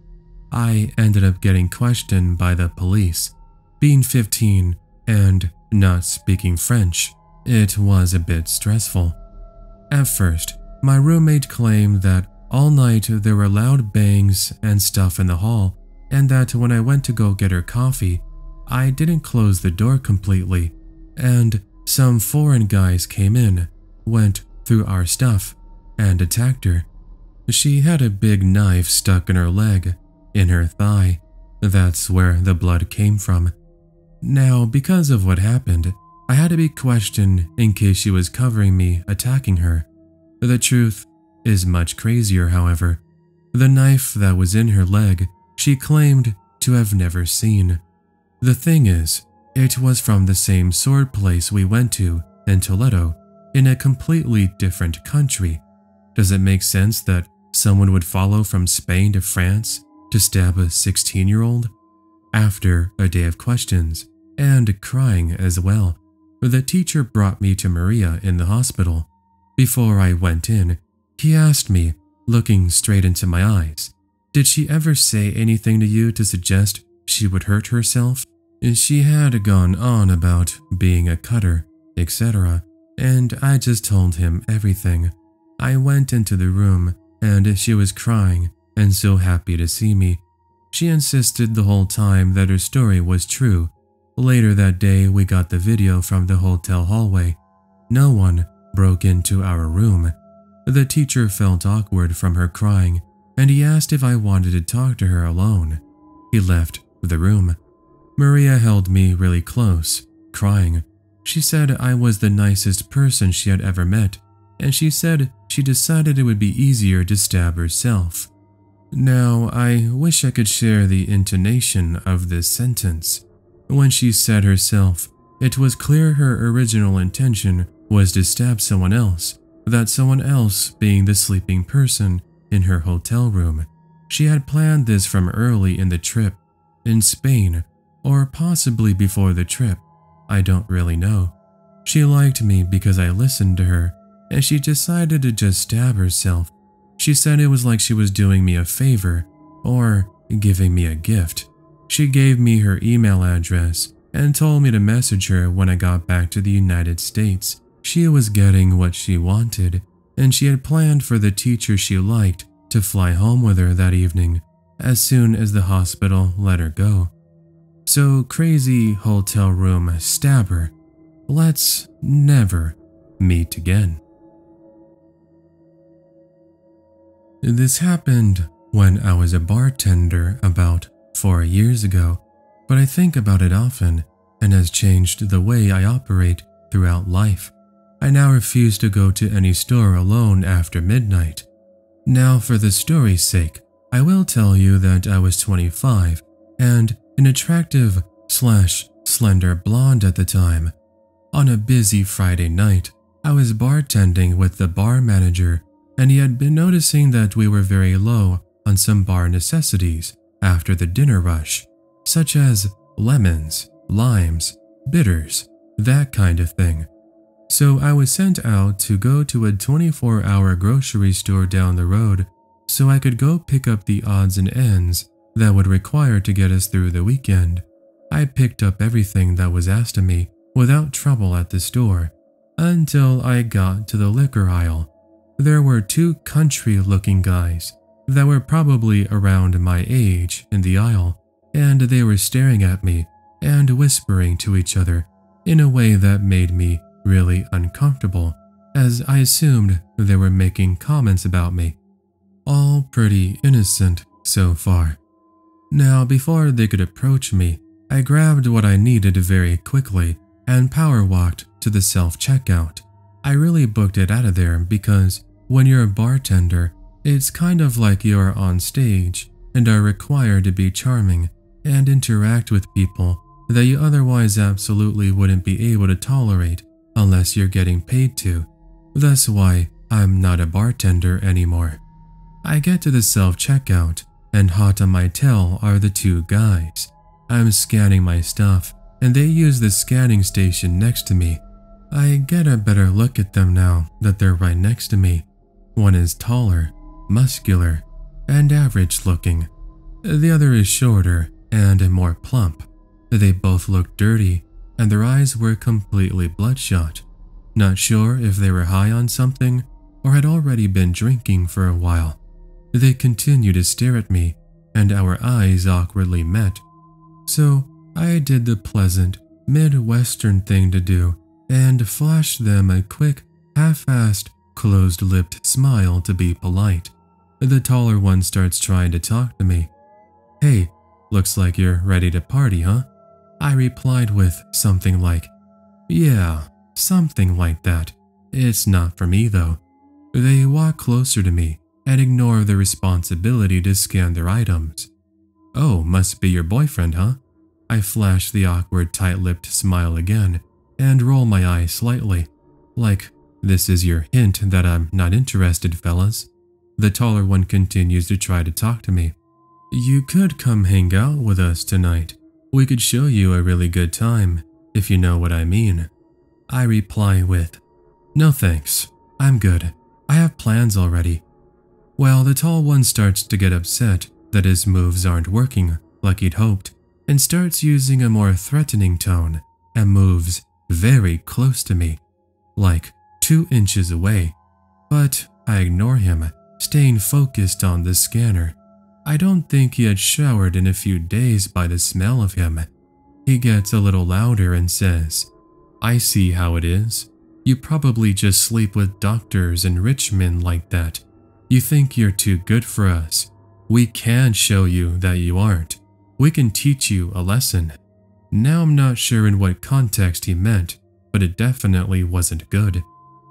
I ended up getting questioned by the police. Being 15 and not speaking French, it was a bit stressful. At first, my roommate claimed that all night there were loud bangs and stuff in the hall, and that when I went to go get her coffee, I didn't close the door completely, and some foreign guys came in, went through our stuff, and attacked her. She had a big knife stuck in her leg, in her thigh. That's where the blood came from. Now, because of what happened, I had to be questioned in case she was covering me attacking her. The truth is much crazier, however. The knife that was in her leg, she claimed to have never seen. The thing is, it was from the same sword place we went to in Toledo, in a completely different country. Does it make sense that someone would follow from Spain to France to stab a 16 year old? After a day of questions and crying as well, the teacher brought me to Maria in the hospital. Before I went in, he asked me, looking straight into my eyes, Did she ever say anything to you to suggest she would hurt herself? She had gone on about being a cutter, etc., and I just told him everything. I went into the room and she was crying and so happy to see me. She insisted the whole time that her story was true. Later that day, we got the video from the hotel hallway. No one broke into our room. The teacher felt awkward from her crying, and he asked if I wanted to talk to her alone. He left the room. Maria held me really close, crying. She said I was the nicest person she had ever met, and she said she decided it would be easier to stab herself. Now, I wish I could share the intonation of this sentence. When she said herself, it was clear her original intention was to stab someone else, that someone else being the sleeping person in her hotel room. She had planned this from early in the trip, in Spain, or possibly before the trip. I don't really know. She liked me because I listened to her, and she decided to just stab herself. She said it was like she was doing me a favor, or giving me a gift. She gave me her email address and told me to message her when I got back to the United States she was getting what she wanted, and she had planned for the teacher she liked to fly home with her that evening as soon as the hospital let her go. So, crazy hotel room stabber, let's never meet again. This happened when I was a bartender about four years ago, but I think about it often and has changed the way I operate throughout life. I now refuse to go to any store alone after midnight. Now, for the story's sake, I will tell you that I was 25 and an attractive slash slender blonde at the time. On a busy Friday night, I was bartending with the bar manager, and he had been noticing that we were very low on some bar necessities after the dinner rush, such as lemons, limes, bitters, that kind of thing. So I was sent out to go to a 24 hour grocery store down the road so I could go pick up the odds and ends that would require to get us through the weekend. I picked up everything that was asked of me without trouble at the store until I got to the liquor aisle. There were two country looking guys that were probably around my age in the aisle, and they were staring at me and whispering to each other in a way that made me really uncomfortable, as I assumed they were making comments about me. All pretty innocent so far. Now, before they could approach me, I grabbed what I needed very quickly and power walked to the self checkout. I really booked it out of there because when you're a bartender, it's kind of like you're on stage and are required to be charming and interact with people that you otherwise absolutely wouldn't be able to tolerate unless you're getting paid to. That's why I'm not a bartender anymore. I get to the self checkout, and hot on my tail are the two guys. I'm scanning my stuff, and they use the scanning station next to me. I get a better look at them now that they're right next to me. One is taller, muscular, and average looking. The other is shorter and more plump. They both looked dirty, and their eyes were completely bloodshot. Not sure if they were high on something or had already been drinking for a while. They continued to stare at me, and our eyes awkwardly met. So I did the pleasant, Midwestern thing to do and flashed them a quick, half assed, closed lipped smile to be polite. The taller one starts trying to talk to me. Hey, looks like you're ready to party, huh? I replied with something like, Yeah, something like that. It's not for me though. They walk closer to me and ignore the responsibility to scan their items. Oh, must be your boyfriend, huh? I flash the awkward, tight lipped smile again and roll my eyes slightly, like, this is your hint that I'm not interested, fellas. The taller one continues to try to talk to me. You could come hang out with us tonight. We could show you a really good time, if you know what I mean. I reply with, No thanks, I'm good. I have plans already. Well, the tall one starts to get upset that his moves aren't working like he'd hoped and starts using a more threatening tone and moves very close to me, like two inches away. But I ignore him, staying focused on the scanner. I don't think he had showered in a few days by the smell of him. He gets a little louder and says, I see how it is. You probably just sleep with doctors and rich men like that. You think you're too good for us. We can show you that you aren't. We can teach you a lesson. Now I'm not sure in what context he meant, but it definitely wasn't good.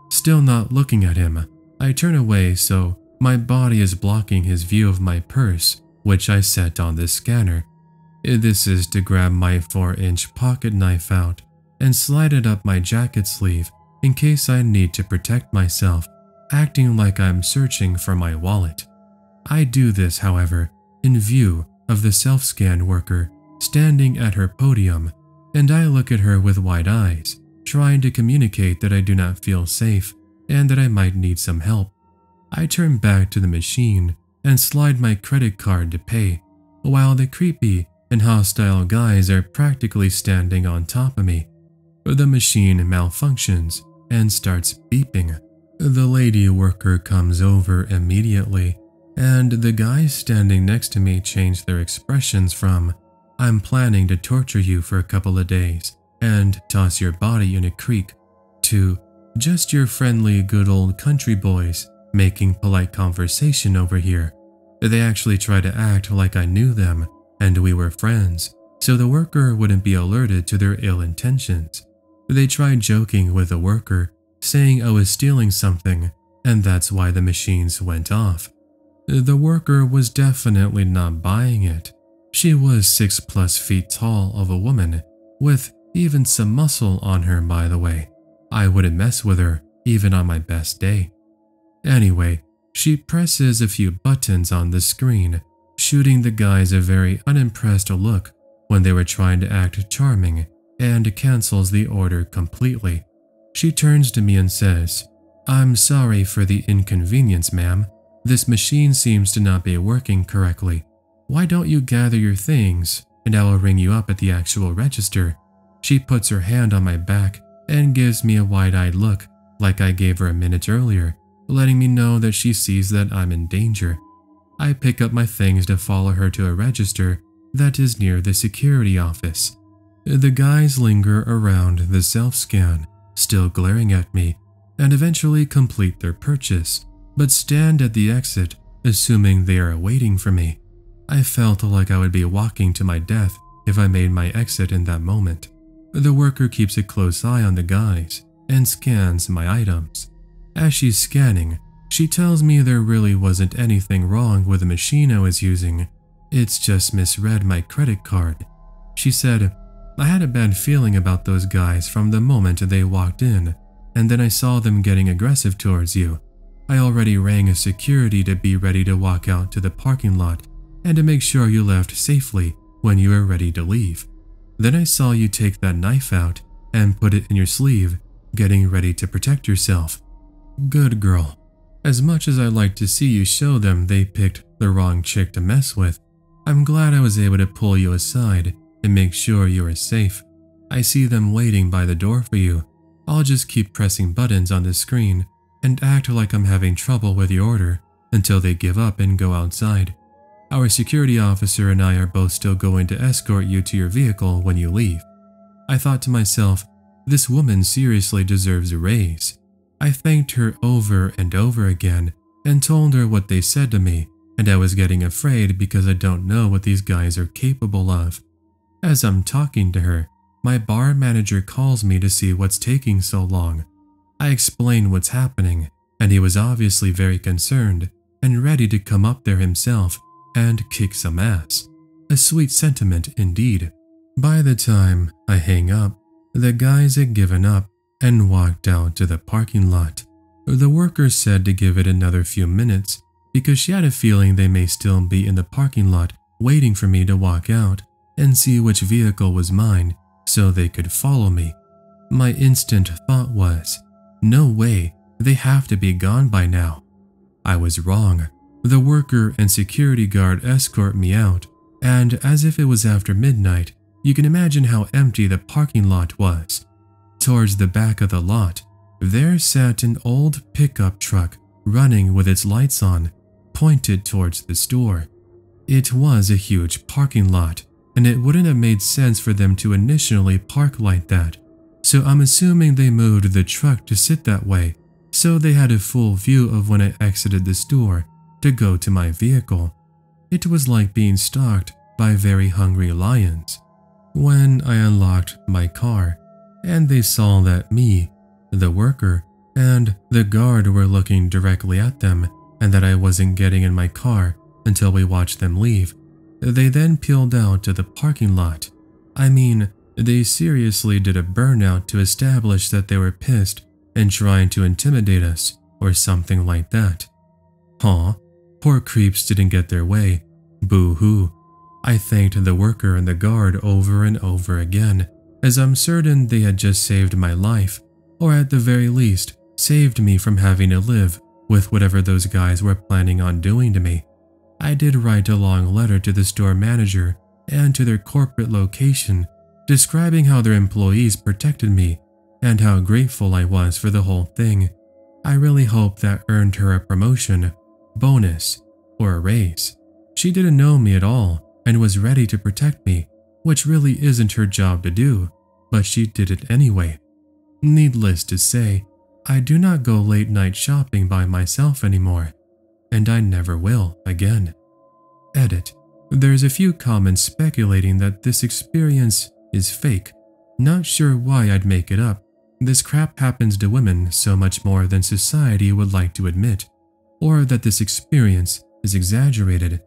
Still not looking at him, I turn away so my body is blocking his view of my purse, which I set on the scanner. This is to grab my 4-inch pocket knife out and slide it up my jacket sleeve in case I need to protect myself, acting like I'm searching for my wallet. I do this, however, in view of the self-scan worker standing at her podium, and I look at her with wide eyes, trying to communicate that I do not feel safe and that I might need some help. I turn back to the machine and slide my credit card to pay, while the creepy and hostile guys are practically standing on top of me. The machine malfunctions and starts beeping. The lady worker comes over immediately and the guys standing next to me change their expressions from, I'm planning to torture you for a couple of days and toss your body in a creek, to just your friendly good old country boys making polite conversation over here. They actually tried to act like I knew them and we were friends, so the worker wouldn't be alerted to their ill intentions. They tried joking with the worker, saying I was stealing something, and that's why the machines went off. The worker was definitely not buying it. She was six plus feet tall of a woman, with even some muscle on her, by the way. I wouldn't mess with her, even on my best day. Anyway, she presses a few buttons on the screen, shooting the guys a very unimpressed look when they were trying to act charming, and cancels the order completely. She turns to me and says, I'm sorry for the inconvenience, ma'am. This machine seems to not be working correctly. Why don't you gather your things and I will ring you up at the actual register? She puts her hand on my back and gives me a wide eyed look like I gave her a minute earlier, letting me know that she sees that I'm in danger. I pick up my things to follow her to a register that is near the security office. The guys linger around the self scan, still glaring at me, and eventually complete their purchase, but stand at the exit, assuming they are waiting for me. I felt like I would be walking to my death if I made my exit in that moment. The worker keeps a close eye on the guys and scans my items. As she's scanning, she tells me there really wasn't anything wrong with the machine I was using. It's just misread my credit card. She said, I had a bad feeling about those guys from the moment they walked in, and then I saw them getting aggressive towards you. I already rang a security to be ready to walk out to the parking lot and to make sure you left safely when you were ready to leave. Then I saw you take that knife out and put it in your sleeve, getting ready to protect yourself. Good girl. As much as I'd like to see you show them they picked the wrong chick to mess with, I'm glad I was able to pull you aside and make sure you are safe. I see them waiting by the door for you. I'll just keep pressing buttons on the screen and act like I'm having trouble with the order until they give up and go outside. Our security officer and I are both still going to escort you to your vehicle when you leave. I thought to myself, this woman seriously deserves a raise. I thanked her over and over again and told her what they said to me, and I was getting afraid because I don't know what these guys are capable of. As I'm talking to her, my bar manager calls me to see what's taking so long. I explain what's happening, and he was obviously very concerned and ready to come up there himself and kick some ass. A sweet sentiment indeed. By the time I hang up, the guys had given up and walked out to the parking lot. The worker said to give it another few minutes because she had a feeling they may still be in the parking lot waiting for me to walk out and see which vehicle was mine so they could follow me. My instant thought was, no way, they have to be gone by now. I was wrong. The worker and security guard escort me out, and as if it was after midnight, you can imagine how empty the parking lot was. Towards the back of the lot, there sat an old pickup truck running with its lights on, pointed towards the store. It was a huge parking lot, and it wouldn't have made sense for them to initially park like that. So I'm assuming they moved the truck to sit that way, so they had a full view of when I exited the store to go to my vehicle. It was like being stalked by very hungry lions. When I unlocked my car, and they saw that me, the worker, and the guard were looking directly at them and that I wasn't getting in my car until we watched them leave. They then peeled out to the parking lot. I mean, they seriously did a burnout to establish that they were pissed and trying to intimidate us or something like that. Huh, poor creeps didn't get their way. Boo hoo. I thanked the worker and the guard over and over again as I'm certain they had just saved my life, or at the very least, saved me from having to live with whatever those guys were planning on doing to me. I did write a long letter to the store manager and to their corporate location describing how their employees protected me and how grateful I was for the whole thing. I really hope that earned her a promotion, bonus, or a raise. She didn't know me at all and was ready to protect me which really isn't her job to do, but she did it anyway. Needless to say, I do not go late night shopping by myself anymore, and I never will again. Edit. There's a few comments speculating that this experience is fake. Not sure why I'd make it up. This crap happens to women so much more than society would like to admit, or that this experience is exaggerated.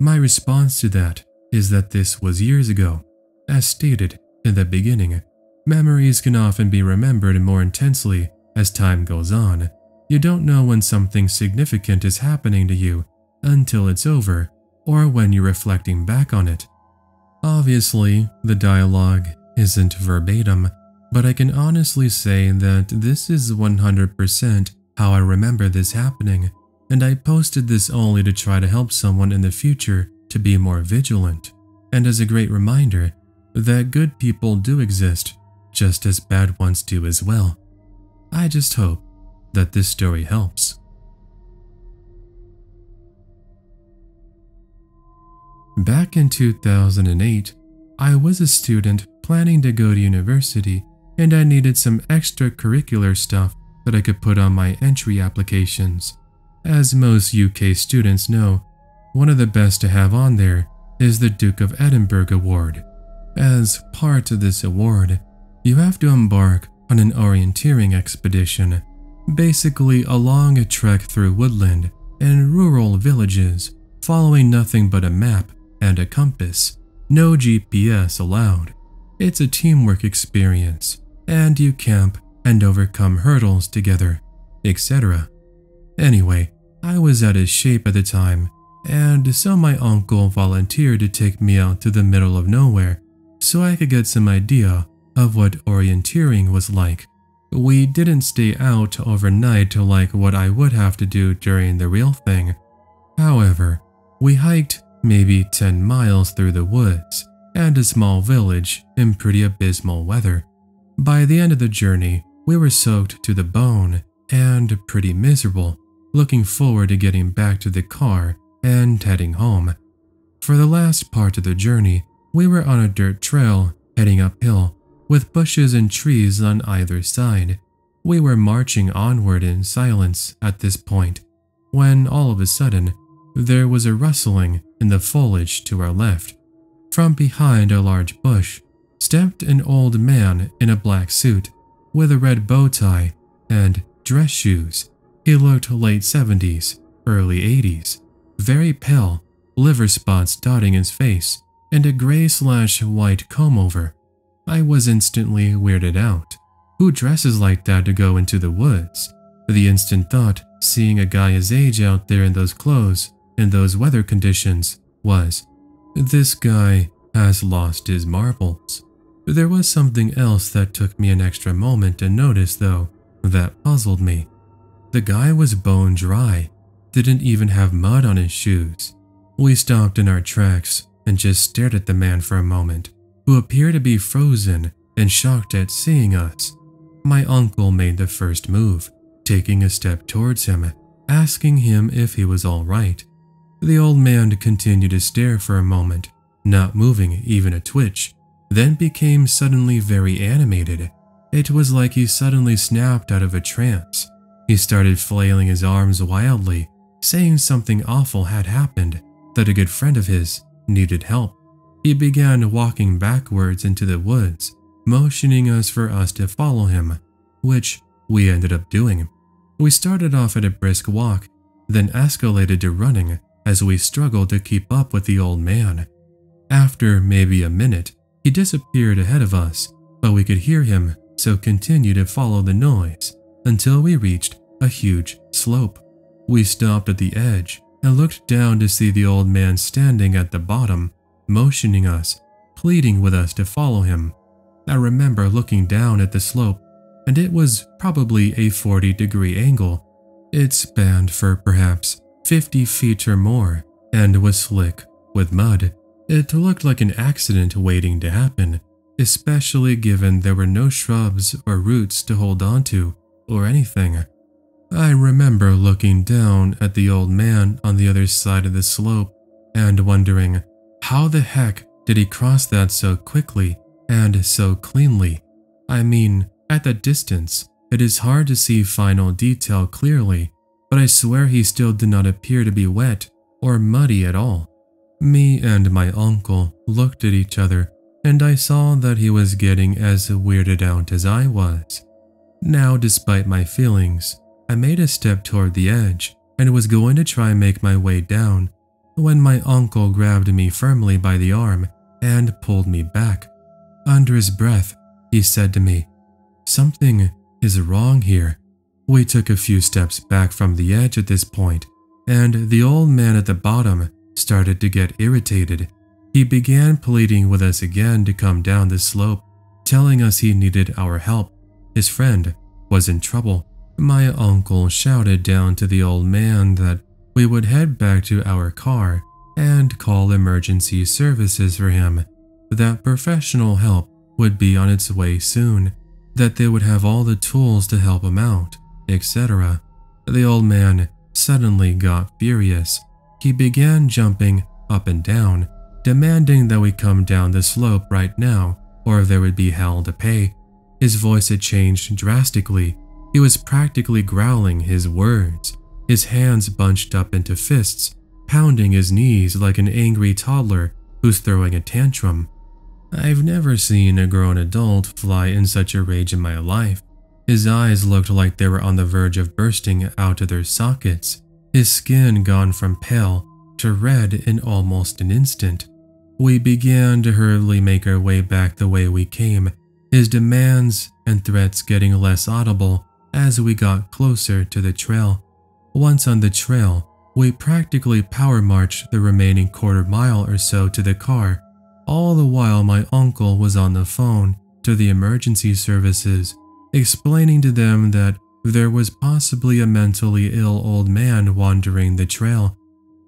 My response to that is that this was years ago. As stated in the beginning, memories can often be remembered more intensely as time goes on. You don't know when something significant is happening to you until it's over or when you're reflecting back on it. Obviously, the dialogue isn't verbatim, but I can honestly say that this is 100% how I remember this happening, and I posted this only to try to help someone in the future to be more vigilant, and as a great reminder that good people do exist, just as bad ones do as well. I just hope that this story helps. Back in 2008, I was a student planning to go to university and I needed some extracurricular stuff that I could put on my entry applications. As most UK students know, one of the best to have on there is the Duke of Edinburgh Award. As part of this award, you have to embark on an orienteering expedition, basically a long trek through woodland and rural villages, following nothing but a map and a compass, no GPS allowed. It's a teamwork experience, and you camp and overcome hurdles together, etc. Anyway, I was out of shape at the time, and so my uncle volunteered to take me out to the middle of nowhere so I could get some idea of what orienteering was like. We didn't stay out overnight to like what I would have to do during the real thing. However, we hiked maybe 10 miles through the woods and a small village in pretty abysmal weather. By the end of the journey, we were soaked to the bone and pretty miserable, looking forward to getting back to the car and heading home. For the last part of the journey, we were on a dirt trail heading uphill with bushes and trees on either side. We were marching onward in silence at this point when all of a sudden there was a rustling in the foliage to our left. From behind a large bush stepped an old man in a black suit with a red bow tie and dress shoes. He looked late 70s, early 80s, very pale, liver spots dotting his face, and a gray slash white comb over. I was instantly weirded out. Who dresses like that to go into the woods? The instant thought, seeing a guy his age out there in those clothes, in those weather conditions, was, this guy has lost his marbles. There was something else that took me an extra moment to notice though, that puzzled me. The guy was bone dry, didn't even have mud on his shoes. We stopped in our tracks and just stared at the man for a moment who appeared to be frozen and shocked at seeing us. My uncle made the first move, taking a step towards him, asking him if he was all right. The old man continued to stare for a moment, not moving even a twitch, then became suddenly very animated. It was like he suddenly snapped out of a trance. He started flailing his arms wildly, saying something awful had happened, that a good friend of his needed help. He began walking backwards into the woods, motioning us for us to follow him, which we ended up doing. We started off at a brisk walk, then escalated to running as we struggled to keep up with the old man. After maybe a minute, he disappeared ahead of us, but we could hear him, so continued to follow the noise until we reached a huge slope. We stopped at the edge and looked down to see the old man standing at the bottom, motioning us, pleading with us to follow him. I remember looking down at the slope, and it was probably a 40 degree angle. It spanned for perhaps 50 feet or more and was slick with mud. It looked like an accident waiting to happen, especially given there were no shrubs or roots to hold onto or anything. I remember looking down at the old man on the other side of the slope and wondering how the heck did he cross that so quickly and so cleanly? I mean, at that distance, it is hard to see final detail clearly, but I swear he still did not appear to be wet or muddy at all. Me and my uncle looked at each other, and I saw that he was getting as weirded out as I was. Now, despite my feelings, I made a step toward the edge and was going to try and make my way down when my uncle grabbed me firmly by the arm and pulled me back. Under his breath, he said to me, Something is wrong here. We took a few steps back from the edge at this point, and the old man at the bottom started to get irritated. He began pleading with us again to come down the slope, telling us he needed our help. His friend was in trouble. My uncle shouted down to the old man that we would head back to our car and call emergency services for him, that professional help would be on its way soon, that they would have all the tools to help him out, etc. The old man suddenly got furious. He began jumping up and down, demanding that we come down the slope right now or there would be hell to pay. His voice had changed drastically. He was practically growling his words, his hands bunched up into fists, pounding his knees like an angry toddler who's throwing a tantrum. I've never seen a grown adult fly in such a rage in my life. His eyes looked like they were on the verge of bursting out of their sockets, his skin gone from pale to red in almost an instant. We began to hurriedly make our way back the way we came, his demands and threats getting less audible as we got closer to the trail. Once on the trail, we practically power marched the remaining quarter mile or so to the car, all the while my uncle was on the phone to the emergency services, explaining to them that there was possibly a mentally ill old man wandering the trail.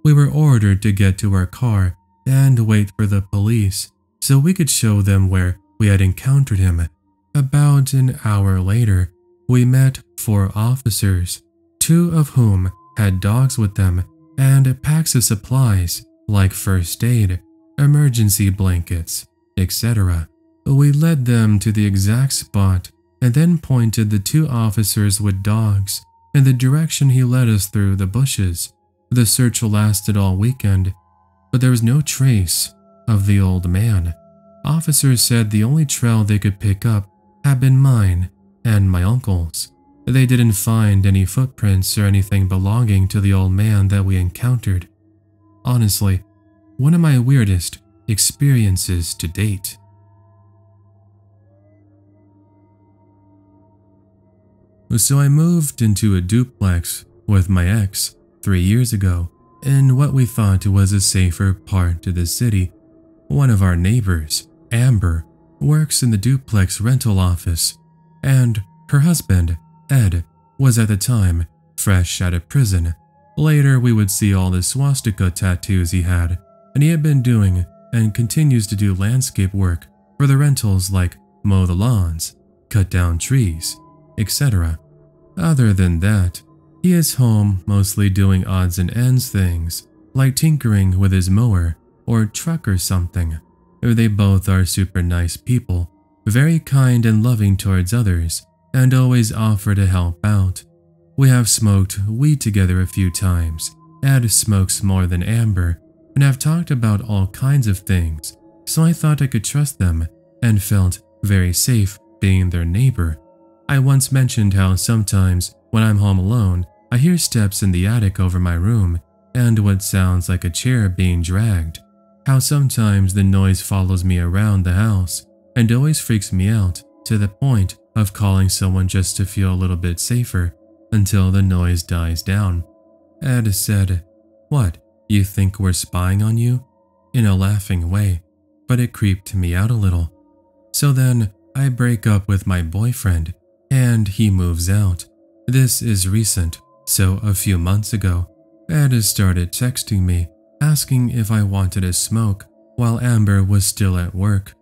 We were ordered to get to our car and wait for the police so we could show them where we had encountered him. About an hour later, we met four officers, two of whom had dogs with them and packs of supplies like first aid, emergency blankets, etc. We led them to the exact spot and then pointed the two officers with dogs in the direction he led us through the bushes. The search lasted all weekend, but there was no trace of the old man. Officers said the only trail they could pick up had been mine and my uncle's. They didn't find any footprints or anything belonging to the old man that we encountered. Honestly, one of my weirdest experiences to date. So I moved into a duplex with my ex three years ago in what we thought was a safer part of the city. One of our neighbors, Amber, works in the duplex rental office, and her husband, Ed, was at the time fresh out of prison. Later, we would see all the swastika tattoos he had, and he had been doing and continues to do landscape work for the rentals like mow the lawns, cut down trees, etc. Other than that, he is home mostly doing odds and ends things, like tinkering with his mower or truck or something. They both are super nice people, very kind and loving towards others, and always offer to help out. We have smoked weed together a few times. Ed smokes more than Amber, and have talked about all kinds of things, so I thought I could trust them and felt very safe being their neighbor. I once mentioned how sometimes when I'm home alone, I hear steps in the attic over my room and what sounds like a chair being dragged. How sometimes the noise follows me around the house and always freaks me out to the point of calling someone just to feel a little bit safer until the noise dies down. Ed said, What, you think we're spying on you? In a laughing way, but it creeped me out a little. So then I break up with my boyfriend and he moves out. This is recent, so a few months ago, Ed started texting me asking if I wanted a smoke while Amber was still at work.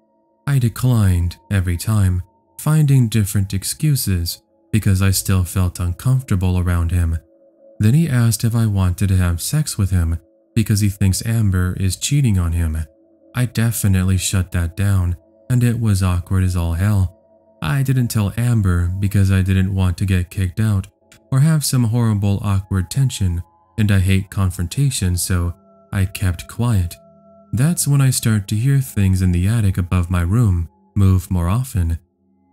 I declined every time, finding different excuses because I still felt uncomfortable around him. Then he asked if I wanted to have sex with him because he thinks Amber is cheating on him. I definitely shut that down, and it was awkward as all hell. I didn't tell Amber because I didn't want to get kicked out or have some horrible awkward tension, and I hate confrontation, so I kept quiet. That's when I start to hear things in the attic above my room move more often.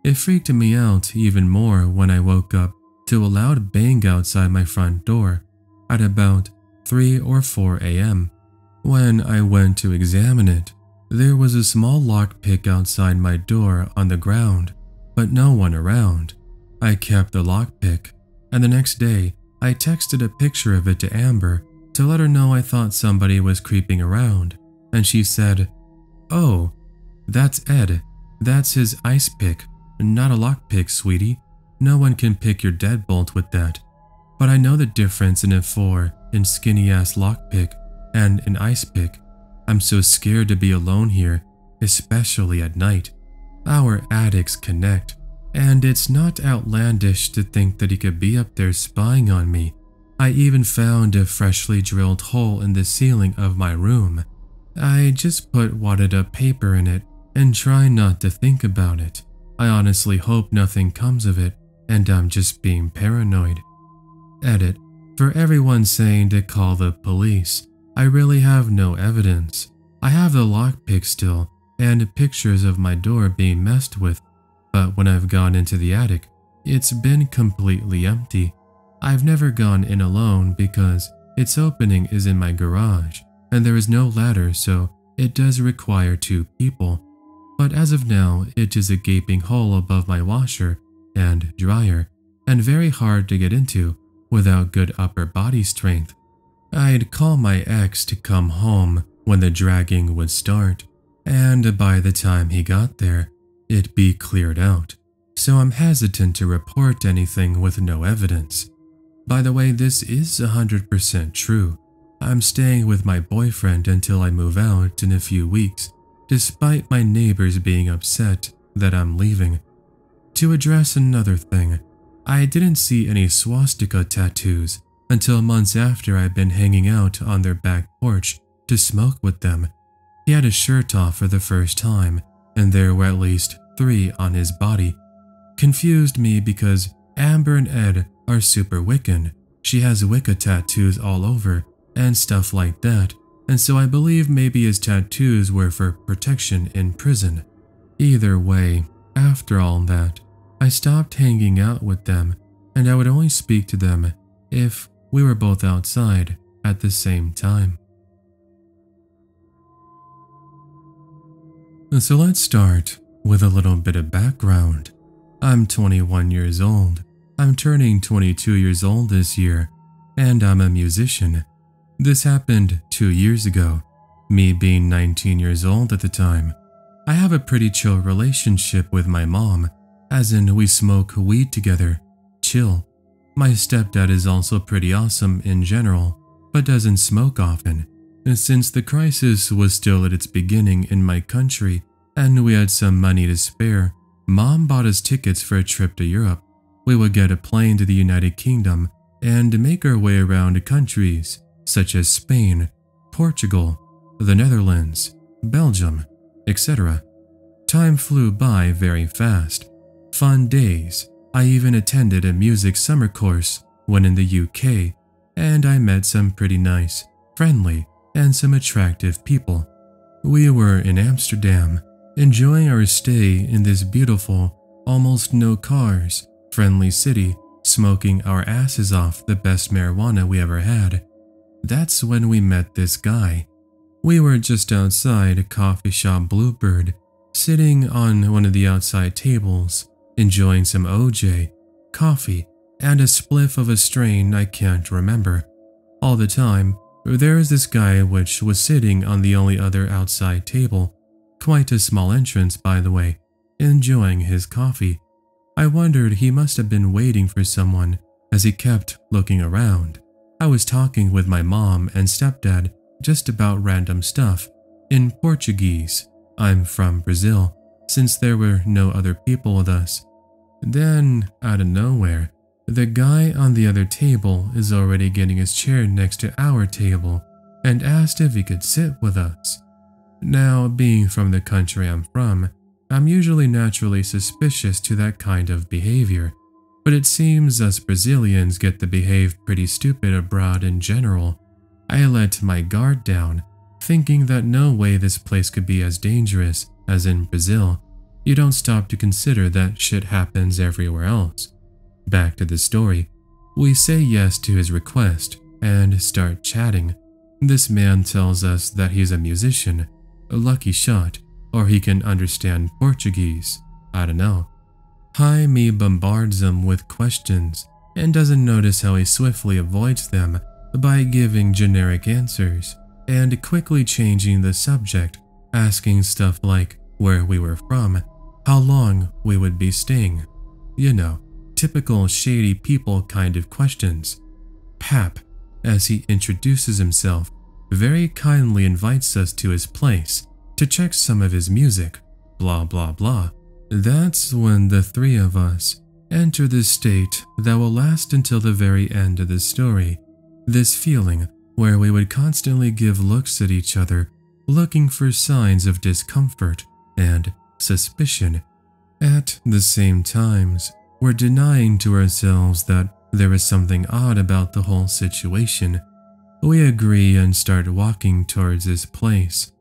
It freaked me out even more when I woke up to a loud bang outside my front door at about 3 or 4 a.m. When I went to examine it, there was a small lockpick outside my door on the ground, but no one around. I kept the lockpick, and the next day I texted a picture of it to Amber to let her know I thought somebody was creeping around, and she said, Oh, that's Ed. That's his ice pick, not a lockpick, sweetie. No one can pick your deadbolt with that. But I know the difference in a 4 in skinny ass lockpick and an ice pick. I'm so scared to be alone here, especially at night. Our attics connect, and it's not outlandish to think that he could be up there spying on me. I even found a freshly drilled hole in the ceiling of my room. I just put wadded up paper in it and try not to think about it. I honestly hope nothing comes of it and I'm just being paranoid. Edit. For everyone saying to call the police, I really have no evidence. I have the lockpick still and pictures of my door being messed with, but when I've gone into the attic, it's been completely empty. I've never gone in alone because its opening is in my garage and there is no ladder so it does require two people. But as of now, it is a gaping hole above my washer and dryer and very hard to get into without good upper body strength. I'd call my ex to come home when the dragging would start, and by the time he got there, it'd be cleared out. So I'm hesitant to report anything with no evidence. By the way, this is 100% true. I'm staying with my boyfriend until I move out in a few weeks, despite my neighbors being upset that I'm leaving. To address another thing, I didn't see any swastika tattoos until months after I'd been hanging out on their back porch to smoke with them. He had his shirt off for the first time, and there were at least three on his body. Confused me because Amber and Ed are super Wiccan. She has Wicca tattoos all over and stuff like that, and so I believe maybe his tattoos were for protection in prison. Either way, after all that, I stopped hanging out with them and I would only speak to them if we were both outside at the same time. So let's start with a little bit of background. I'm 21 years old. I'm turning 22 years old this year, and I'm a musician. This happened two years ago, me being 19 years old at the time. I have a pretty chill relationship with my mom, as in we smoke weed together, chill. My stepdad is also pretty awesome in general, but doesn't smoke often. Since the crisis was still at its beginning in my country and we had some money to spare, mom bought us tickets for a trip to Europe. We would get a plane to the United Kingdom and make our way around countries such as Spain, Portugal, the Netherlands, Belgium, etc. Time flew by very fast. Fun days. I even attended a music summer course when in the UK, and I met some pretty nice, friendly, and some attractive people. We were in Amsterdam, enjoying our stay in this beautiful, almost no cars, friendly city, smoking our asses off the best marijuana we ever had. That's when we met this guy. We were just outside a coffee shop Bluebird, sitting on one of the outside tables, enjoying some OJ, coffee, and a spliff of a strain I can't remember. All the time, there is this guy which was sitting on the only other outside table, quite a small entrance by the way, enjoying his coffee. I wondered he must have been waiting for someone as he kept looking around. I was talking with my mom and stepdad just about random stuff in Portuguese. I'm from Brazil, since there were no other people with us. Then, out of nowhere, the guy on the other table is already getting his chair next to our table and asked if he could sit with us. Now, being from the country I'm from, I'm usually naturally suspicious to that kind of behavior, but it seems us Brazilians get to behave pretty stupid abroad in general. I let my guard down, thinking that no way this place could be as dangerous as in Brazil. You don't stop to consider that shit happens everywhere else. Back to the story. We say yes to his request and start chatting. This man tells us that he's a musician, a lucky shot, or he can understand Portuguese. I don't know. Jaime bombards him with questions and doesn't notice how he swiftly avoids them by giving generic answers and quickly changing the subject, asking stuff like where we were from. how long we would be staying. You know, typical shady people kind of questions. Pap, as he introduces himself, very kindly invites us to his place to check some of his music, blah blah blah. That's when the three of us enter this state that will last until the very end of the story. This feeling where we would constantly give looks at each other, looking for signs of discomfort and suspicion. At the same times, we're denying to ourselves that there is something odd about the whole situation. We agree and start walking towards this place.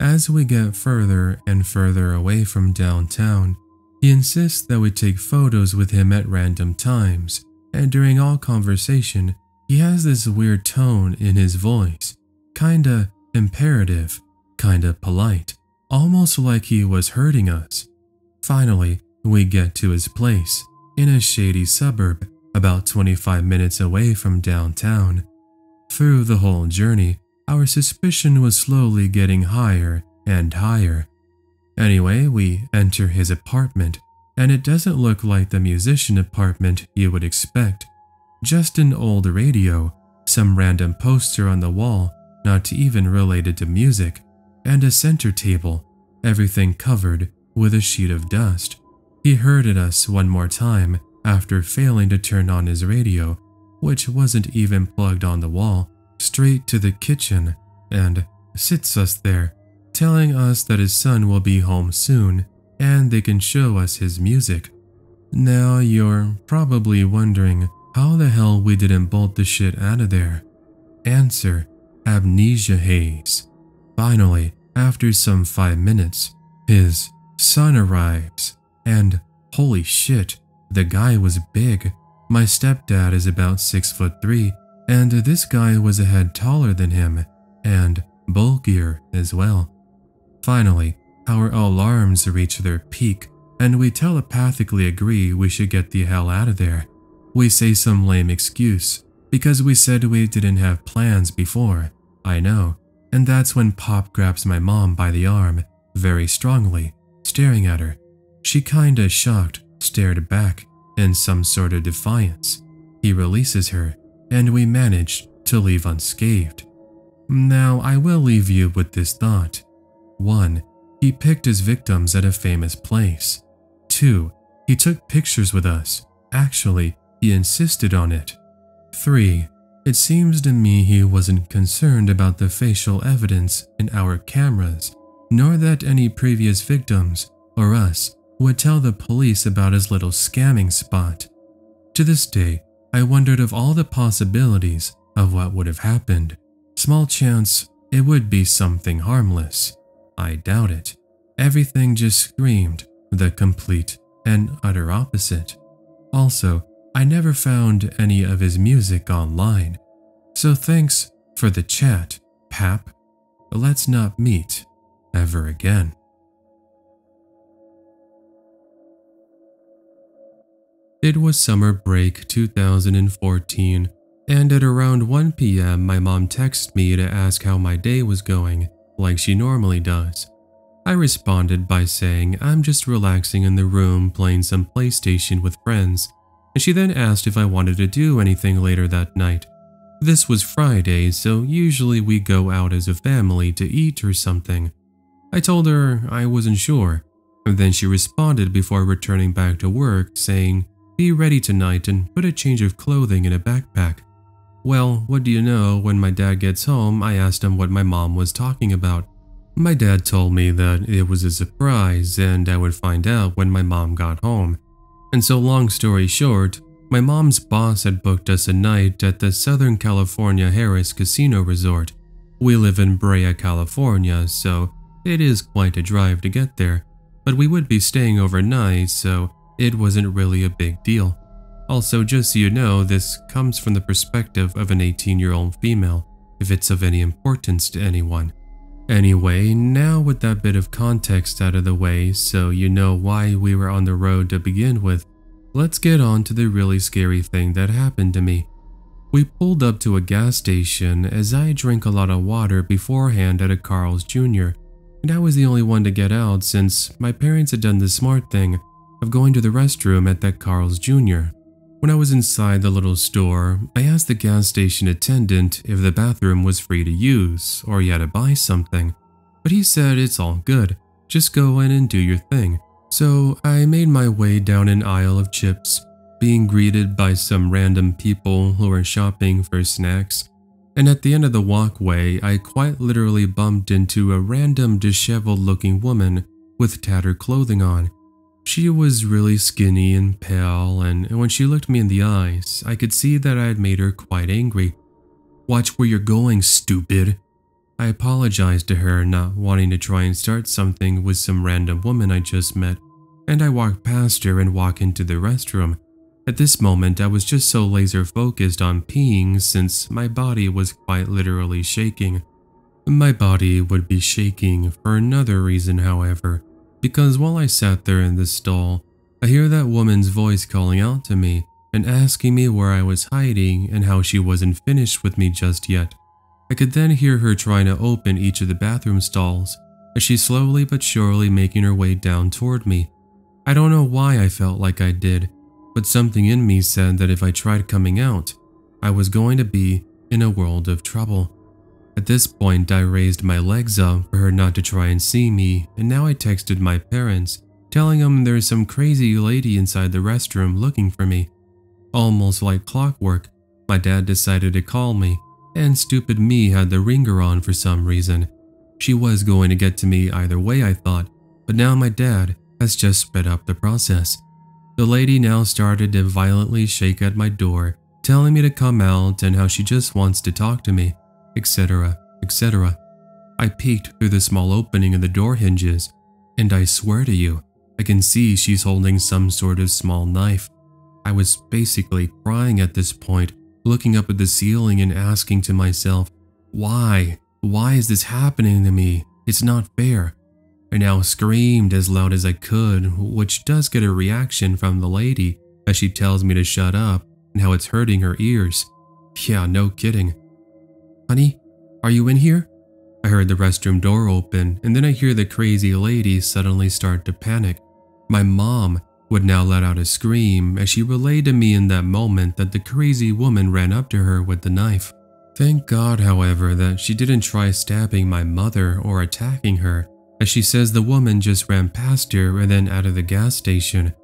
As we get further and further away from downtown, he insists that we take photos with him at random times, and during all conversation, he has this weird tone in his voice, kinda imperative, kinda polite, almost like he was hurting us. Finally, we get to his place, in a shady suburb about 25 minutes away from downtown. Through the whole journey, our suspicion was slowly getting higher and higher. Anyway, we enter his apartment, and it doesn't look like the musician apartment you would expect. Just an old radio, some random poster on the wall, not even related to music, and a center table, everything covered with a sheet of dust. He herded us one more time after failing to turn on his radio which wasn't even plugged on the wall, straight to the kitchen and sits us there, telling us that his son will be home soon and they can show us his music. Now you're probably wondering how the hell we didn't bolt the shit out of there. Answer, amnesia haze. Finally, after some five minutes, his son arrives and holy shit, the guy was big my stepdad is about 6 foot 3, and this guy was a head taller than him, and bulkier as well. Finally, our alarms reach their peak, and we telepathically agree we should get the hell out of there. We say some lame excuse, because we said we didn't have plans before, I know, and that's when Pop grabs my mom by the arm, very strongly, staring at her. She kinda shocked, stared back, in some sort of defiance. He releases her, and we managed to leave unscathed. Now, I will leave you with this thought. 1. He picked his victims at a famous place. 2. He took pictures with us. Actually, he insisted on it. 3. It seems to me he wasn't concerned about the facial evidence in our cameras, nor that any previous victims, or us, would tell the police about his little scamming spot. To this day, I wondered of all the possibilities of what would have happened. Small chance it would be something harmless. I doubt it. Everything just screamed the complete and utter opposite. Also, I never found any of his music online. So thanks for the chat, Pap. Let's not meet ever again. It was summer break 2014, and at around 1 pm, my mom texted me to ask how my day was going, like she normally does. I responded by saying I'm just relaxing in the room playing some PlayStation with friends, and she then asked if I wanted to do anything later that night. This was Friday, so usually we go out as a family to eat or something. I told her I wasn't sure, and then she responded before returning back to work saying be ready tonight and put a change of clothing in a backpack. Well, what do you know, when my dad gets home, I asked him what my mom was talking about. My dad told me that it was a surprise and I would find out when my mom got home. And so long story short, my mom's boss had booked us a night at the Southern California Harrah's Casino Resort. We live in Brea, California, so it is quite a drive to get there, but we would be staying overnight, so it wasn't really a big deal. Also, just so you know, this comes from the perspective of an 18 year old female, if it's of any importance to anyone. Anyway, now with that bit of context out of the way, so you know why we were on the road to begin with, let's get on to the really scary thing that happened to me. We pulled up to a gas station as I drank a lot of water beforehand at a Carl's Jr. and I was the only one to get out since my parents had done the smart thing of going to the restroom at that Carl's Jr. When I was inside the little store, I asked the gas station attendant if the bathroom was free to use or you had to buy something, but he said it's all good, just go in and do your thing. So I made my way down an aisle of chips, being greeted by some random people who were shopping for snacks. And at the end of the walkway, I quite literally bumped into a random disheveled looking woman with tattered clothing on. She was really skinny and pale, and when she looked me in the eyes, I could see that I had made her quite angry. Watch where you're going, stupid. I apologized to her, not wanting to try and start something with some random woman I just met, and I walked past her and walked into the restroom. At this moment, I was just so laser focused on peeing since my body was quite literally shaking. My body would be shaking for another reason, however, because while I sat there in the stall, I hear that woman's voice calling out to me and asking me where I was hiding and how she wasn't finished with me just yet. I could then hear her trying to open each of the bathroom stalls as she slowly but surely making her way down toward me. I don't know why I felt like I did, but something in me said that if I tried coming out, I was going to be in a world of trouble. At this point, I raised my legs up for her not to try and see me, and now I texted my parents, telling them there's some crazy lady inside the restroom looking for me. Almost like clockwork, my dad decided to call me, and stupid me had the ringer on for some reason. She was going to get to me either way, I thought, but now my dad has just sped up the process. The lady now started to violently shake at my door, telling me to come out and how she just wants to talk to me etc., etc. I peeked through the small opening in the door hinges, and I swear to you, I can see she's holding some sort of small knife. I was basically crying at this point, looking up at the ceiling and asking to myself, why? Why is this happening to me? It's not fair. I now screamed as loud as I could, which does get a reaction from the lady as she tells me to shut up and how it's hurting her ears. Yeah, no kidding. Honey, are you in here? I heard the restroom door open, and then I hear the crazy lady suddenly start to panic. My mom would now let out a scream as she relayed to me in that moment that the crazy woman ran up to her with the knife. Thank God, however, that she didn't try stabbing my mother or attacking her, as she says the woman just ran past her and then out of the gas station.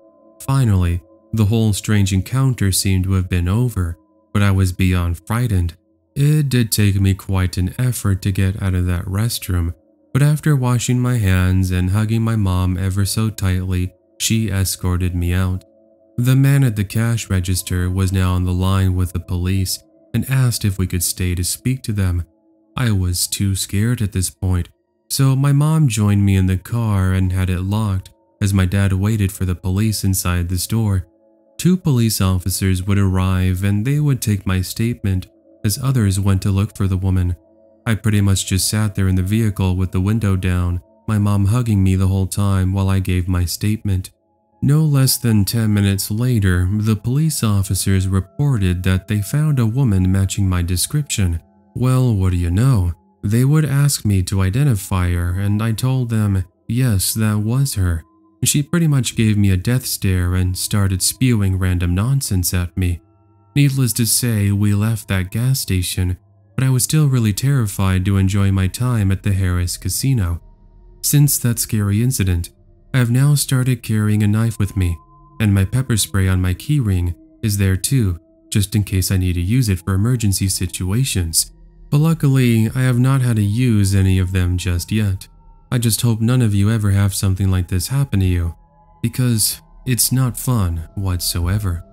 Finally, the whole strange encounter seemed to have been over, but I was beyond frightened. It did take me quite an effort to get out of that restroom, but after washing my hands and hugging my mom ever so tightly, she escorted me out. The man at the cash register was now on the line with the police and asked if we could stay to speak to them. I was too scared at this point, so my mom joined me in the car and had it locked as my dad waited for the police inside the store. Two police officers would arrive and they would take my statement as others went to look for the woman. I pretty much just sat there in the vehicle with the window down, my mom hugging me the whole time while I gave my statement. No less than 10 minutes later, the police officers reported that they found a woman matching my description. Well, what do you know? They would ask me to identify her, and I told them, yes, that was her. She pretty much gave me a death stare and started spewing random nonsense at me. Needless to say, we left that gas station, but I was still really terrified to enjoy my time at the Harrah's Casino. Since that scary incident, I have now started carrying a knife with me, and my pepper spray on my keyring is there too, just in case I need to use it for emergency situations. But luckily, I have not had to use any of them just yet. I just hope none of you ever have something like this happen to you, because it's not fun whatsoever.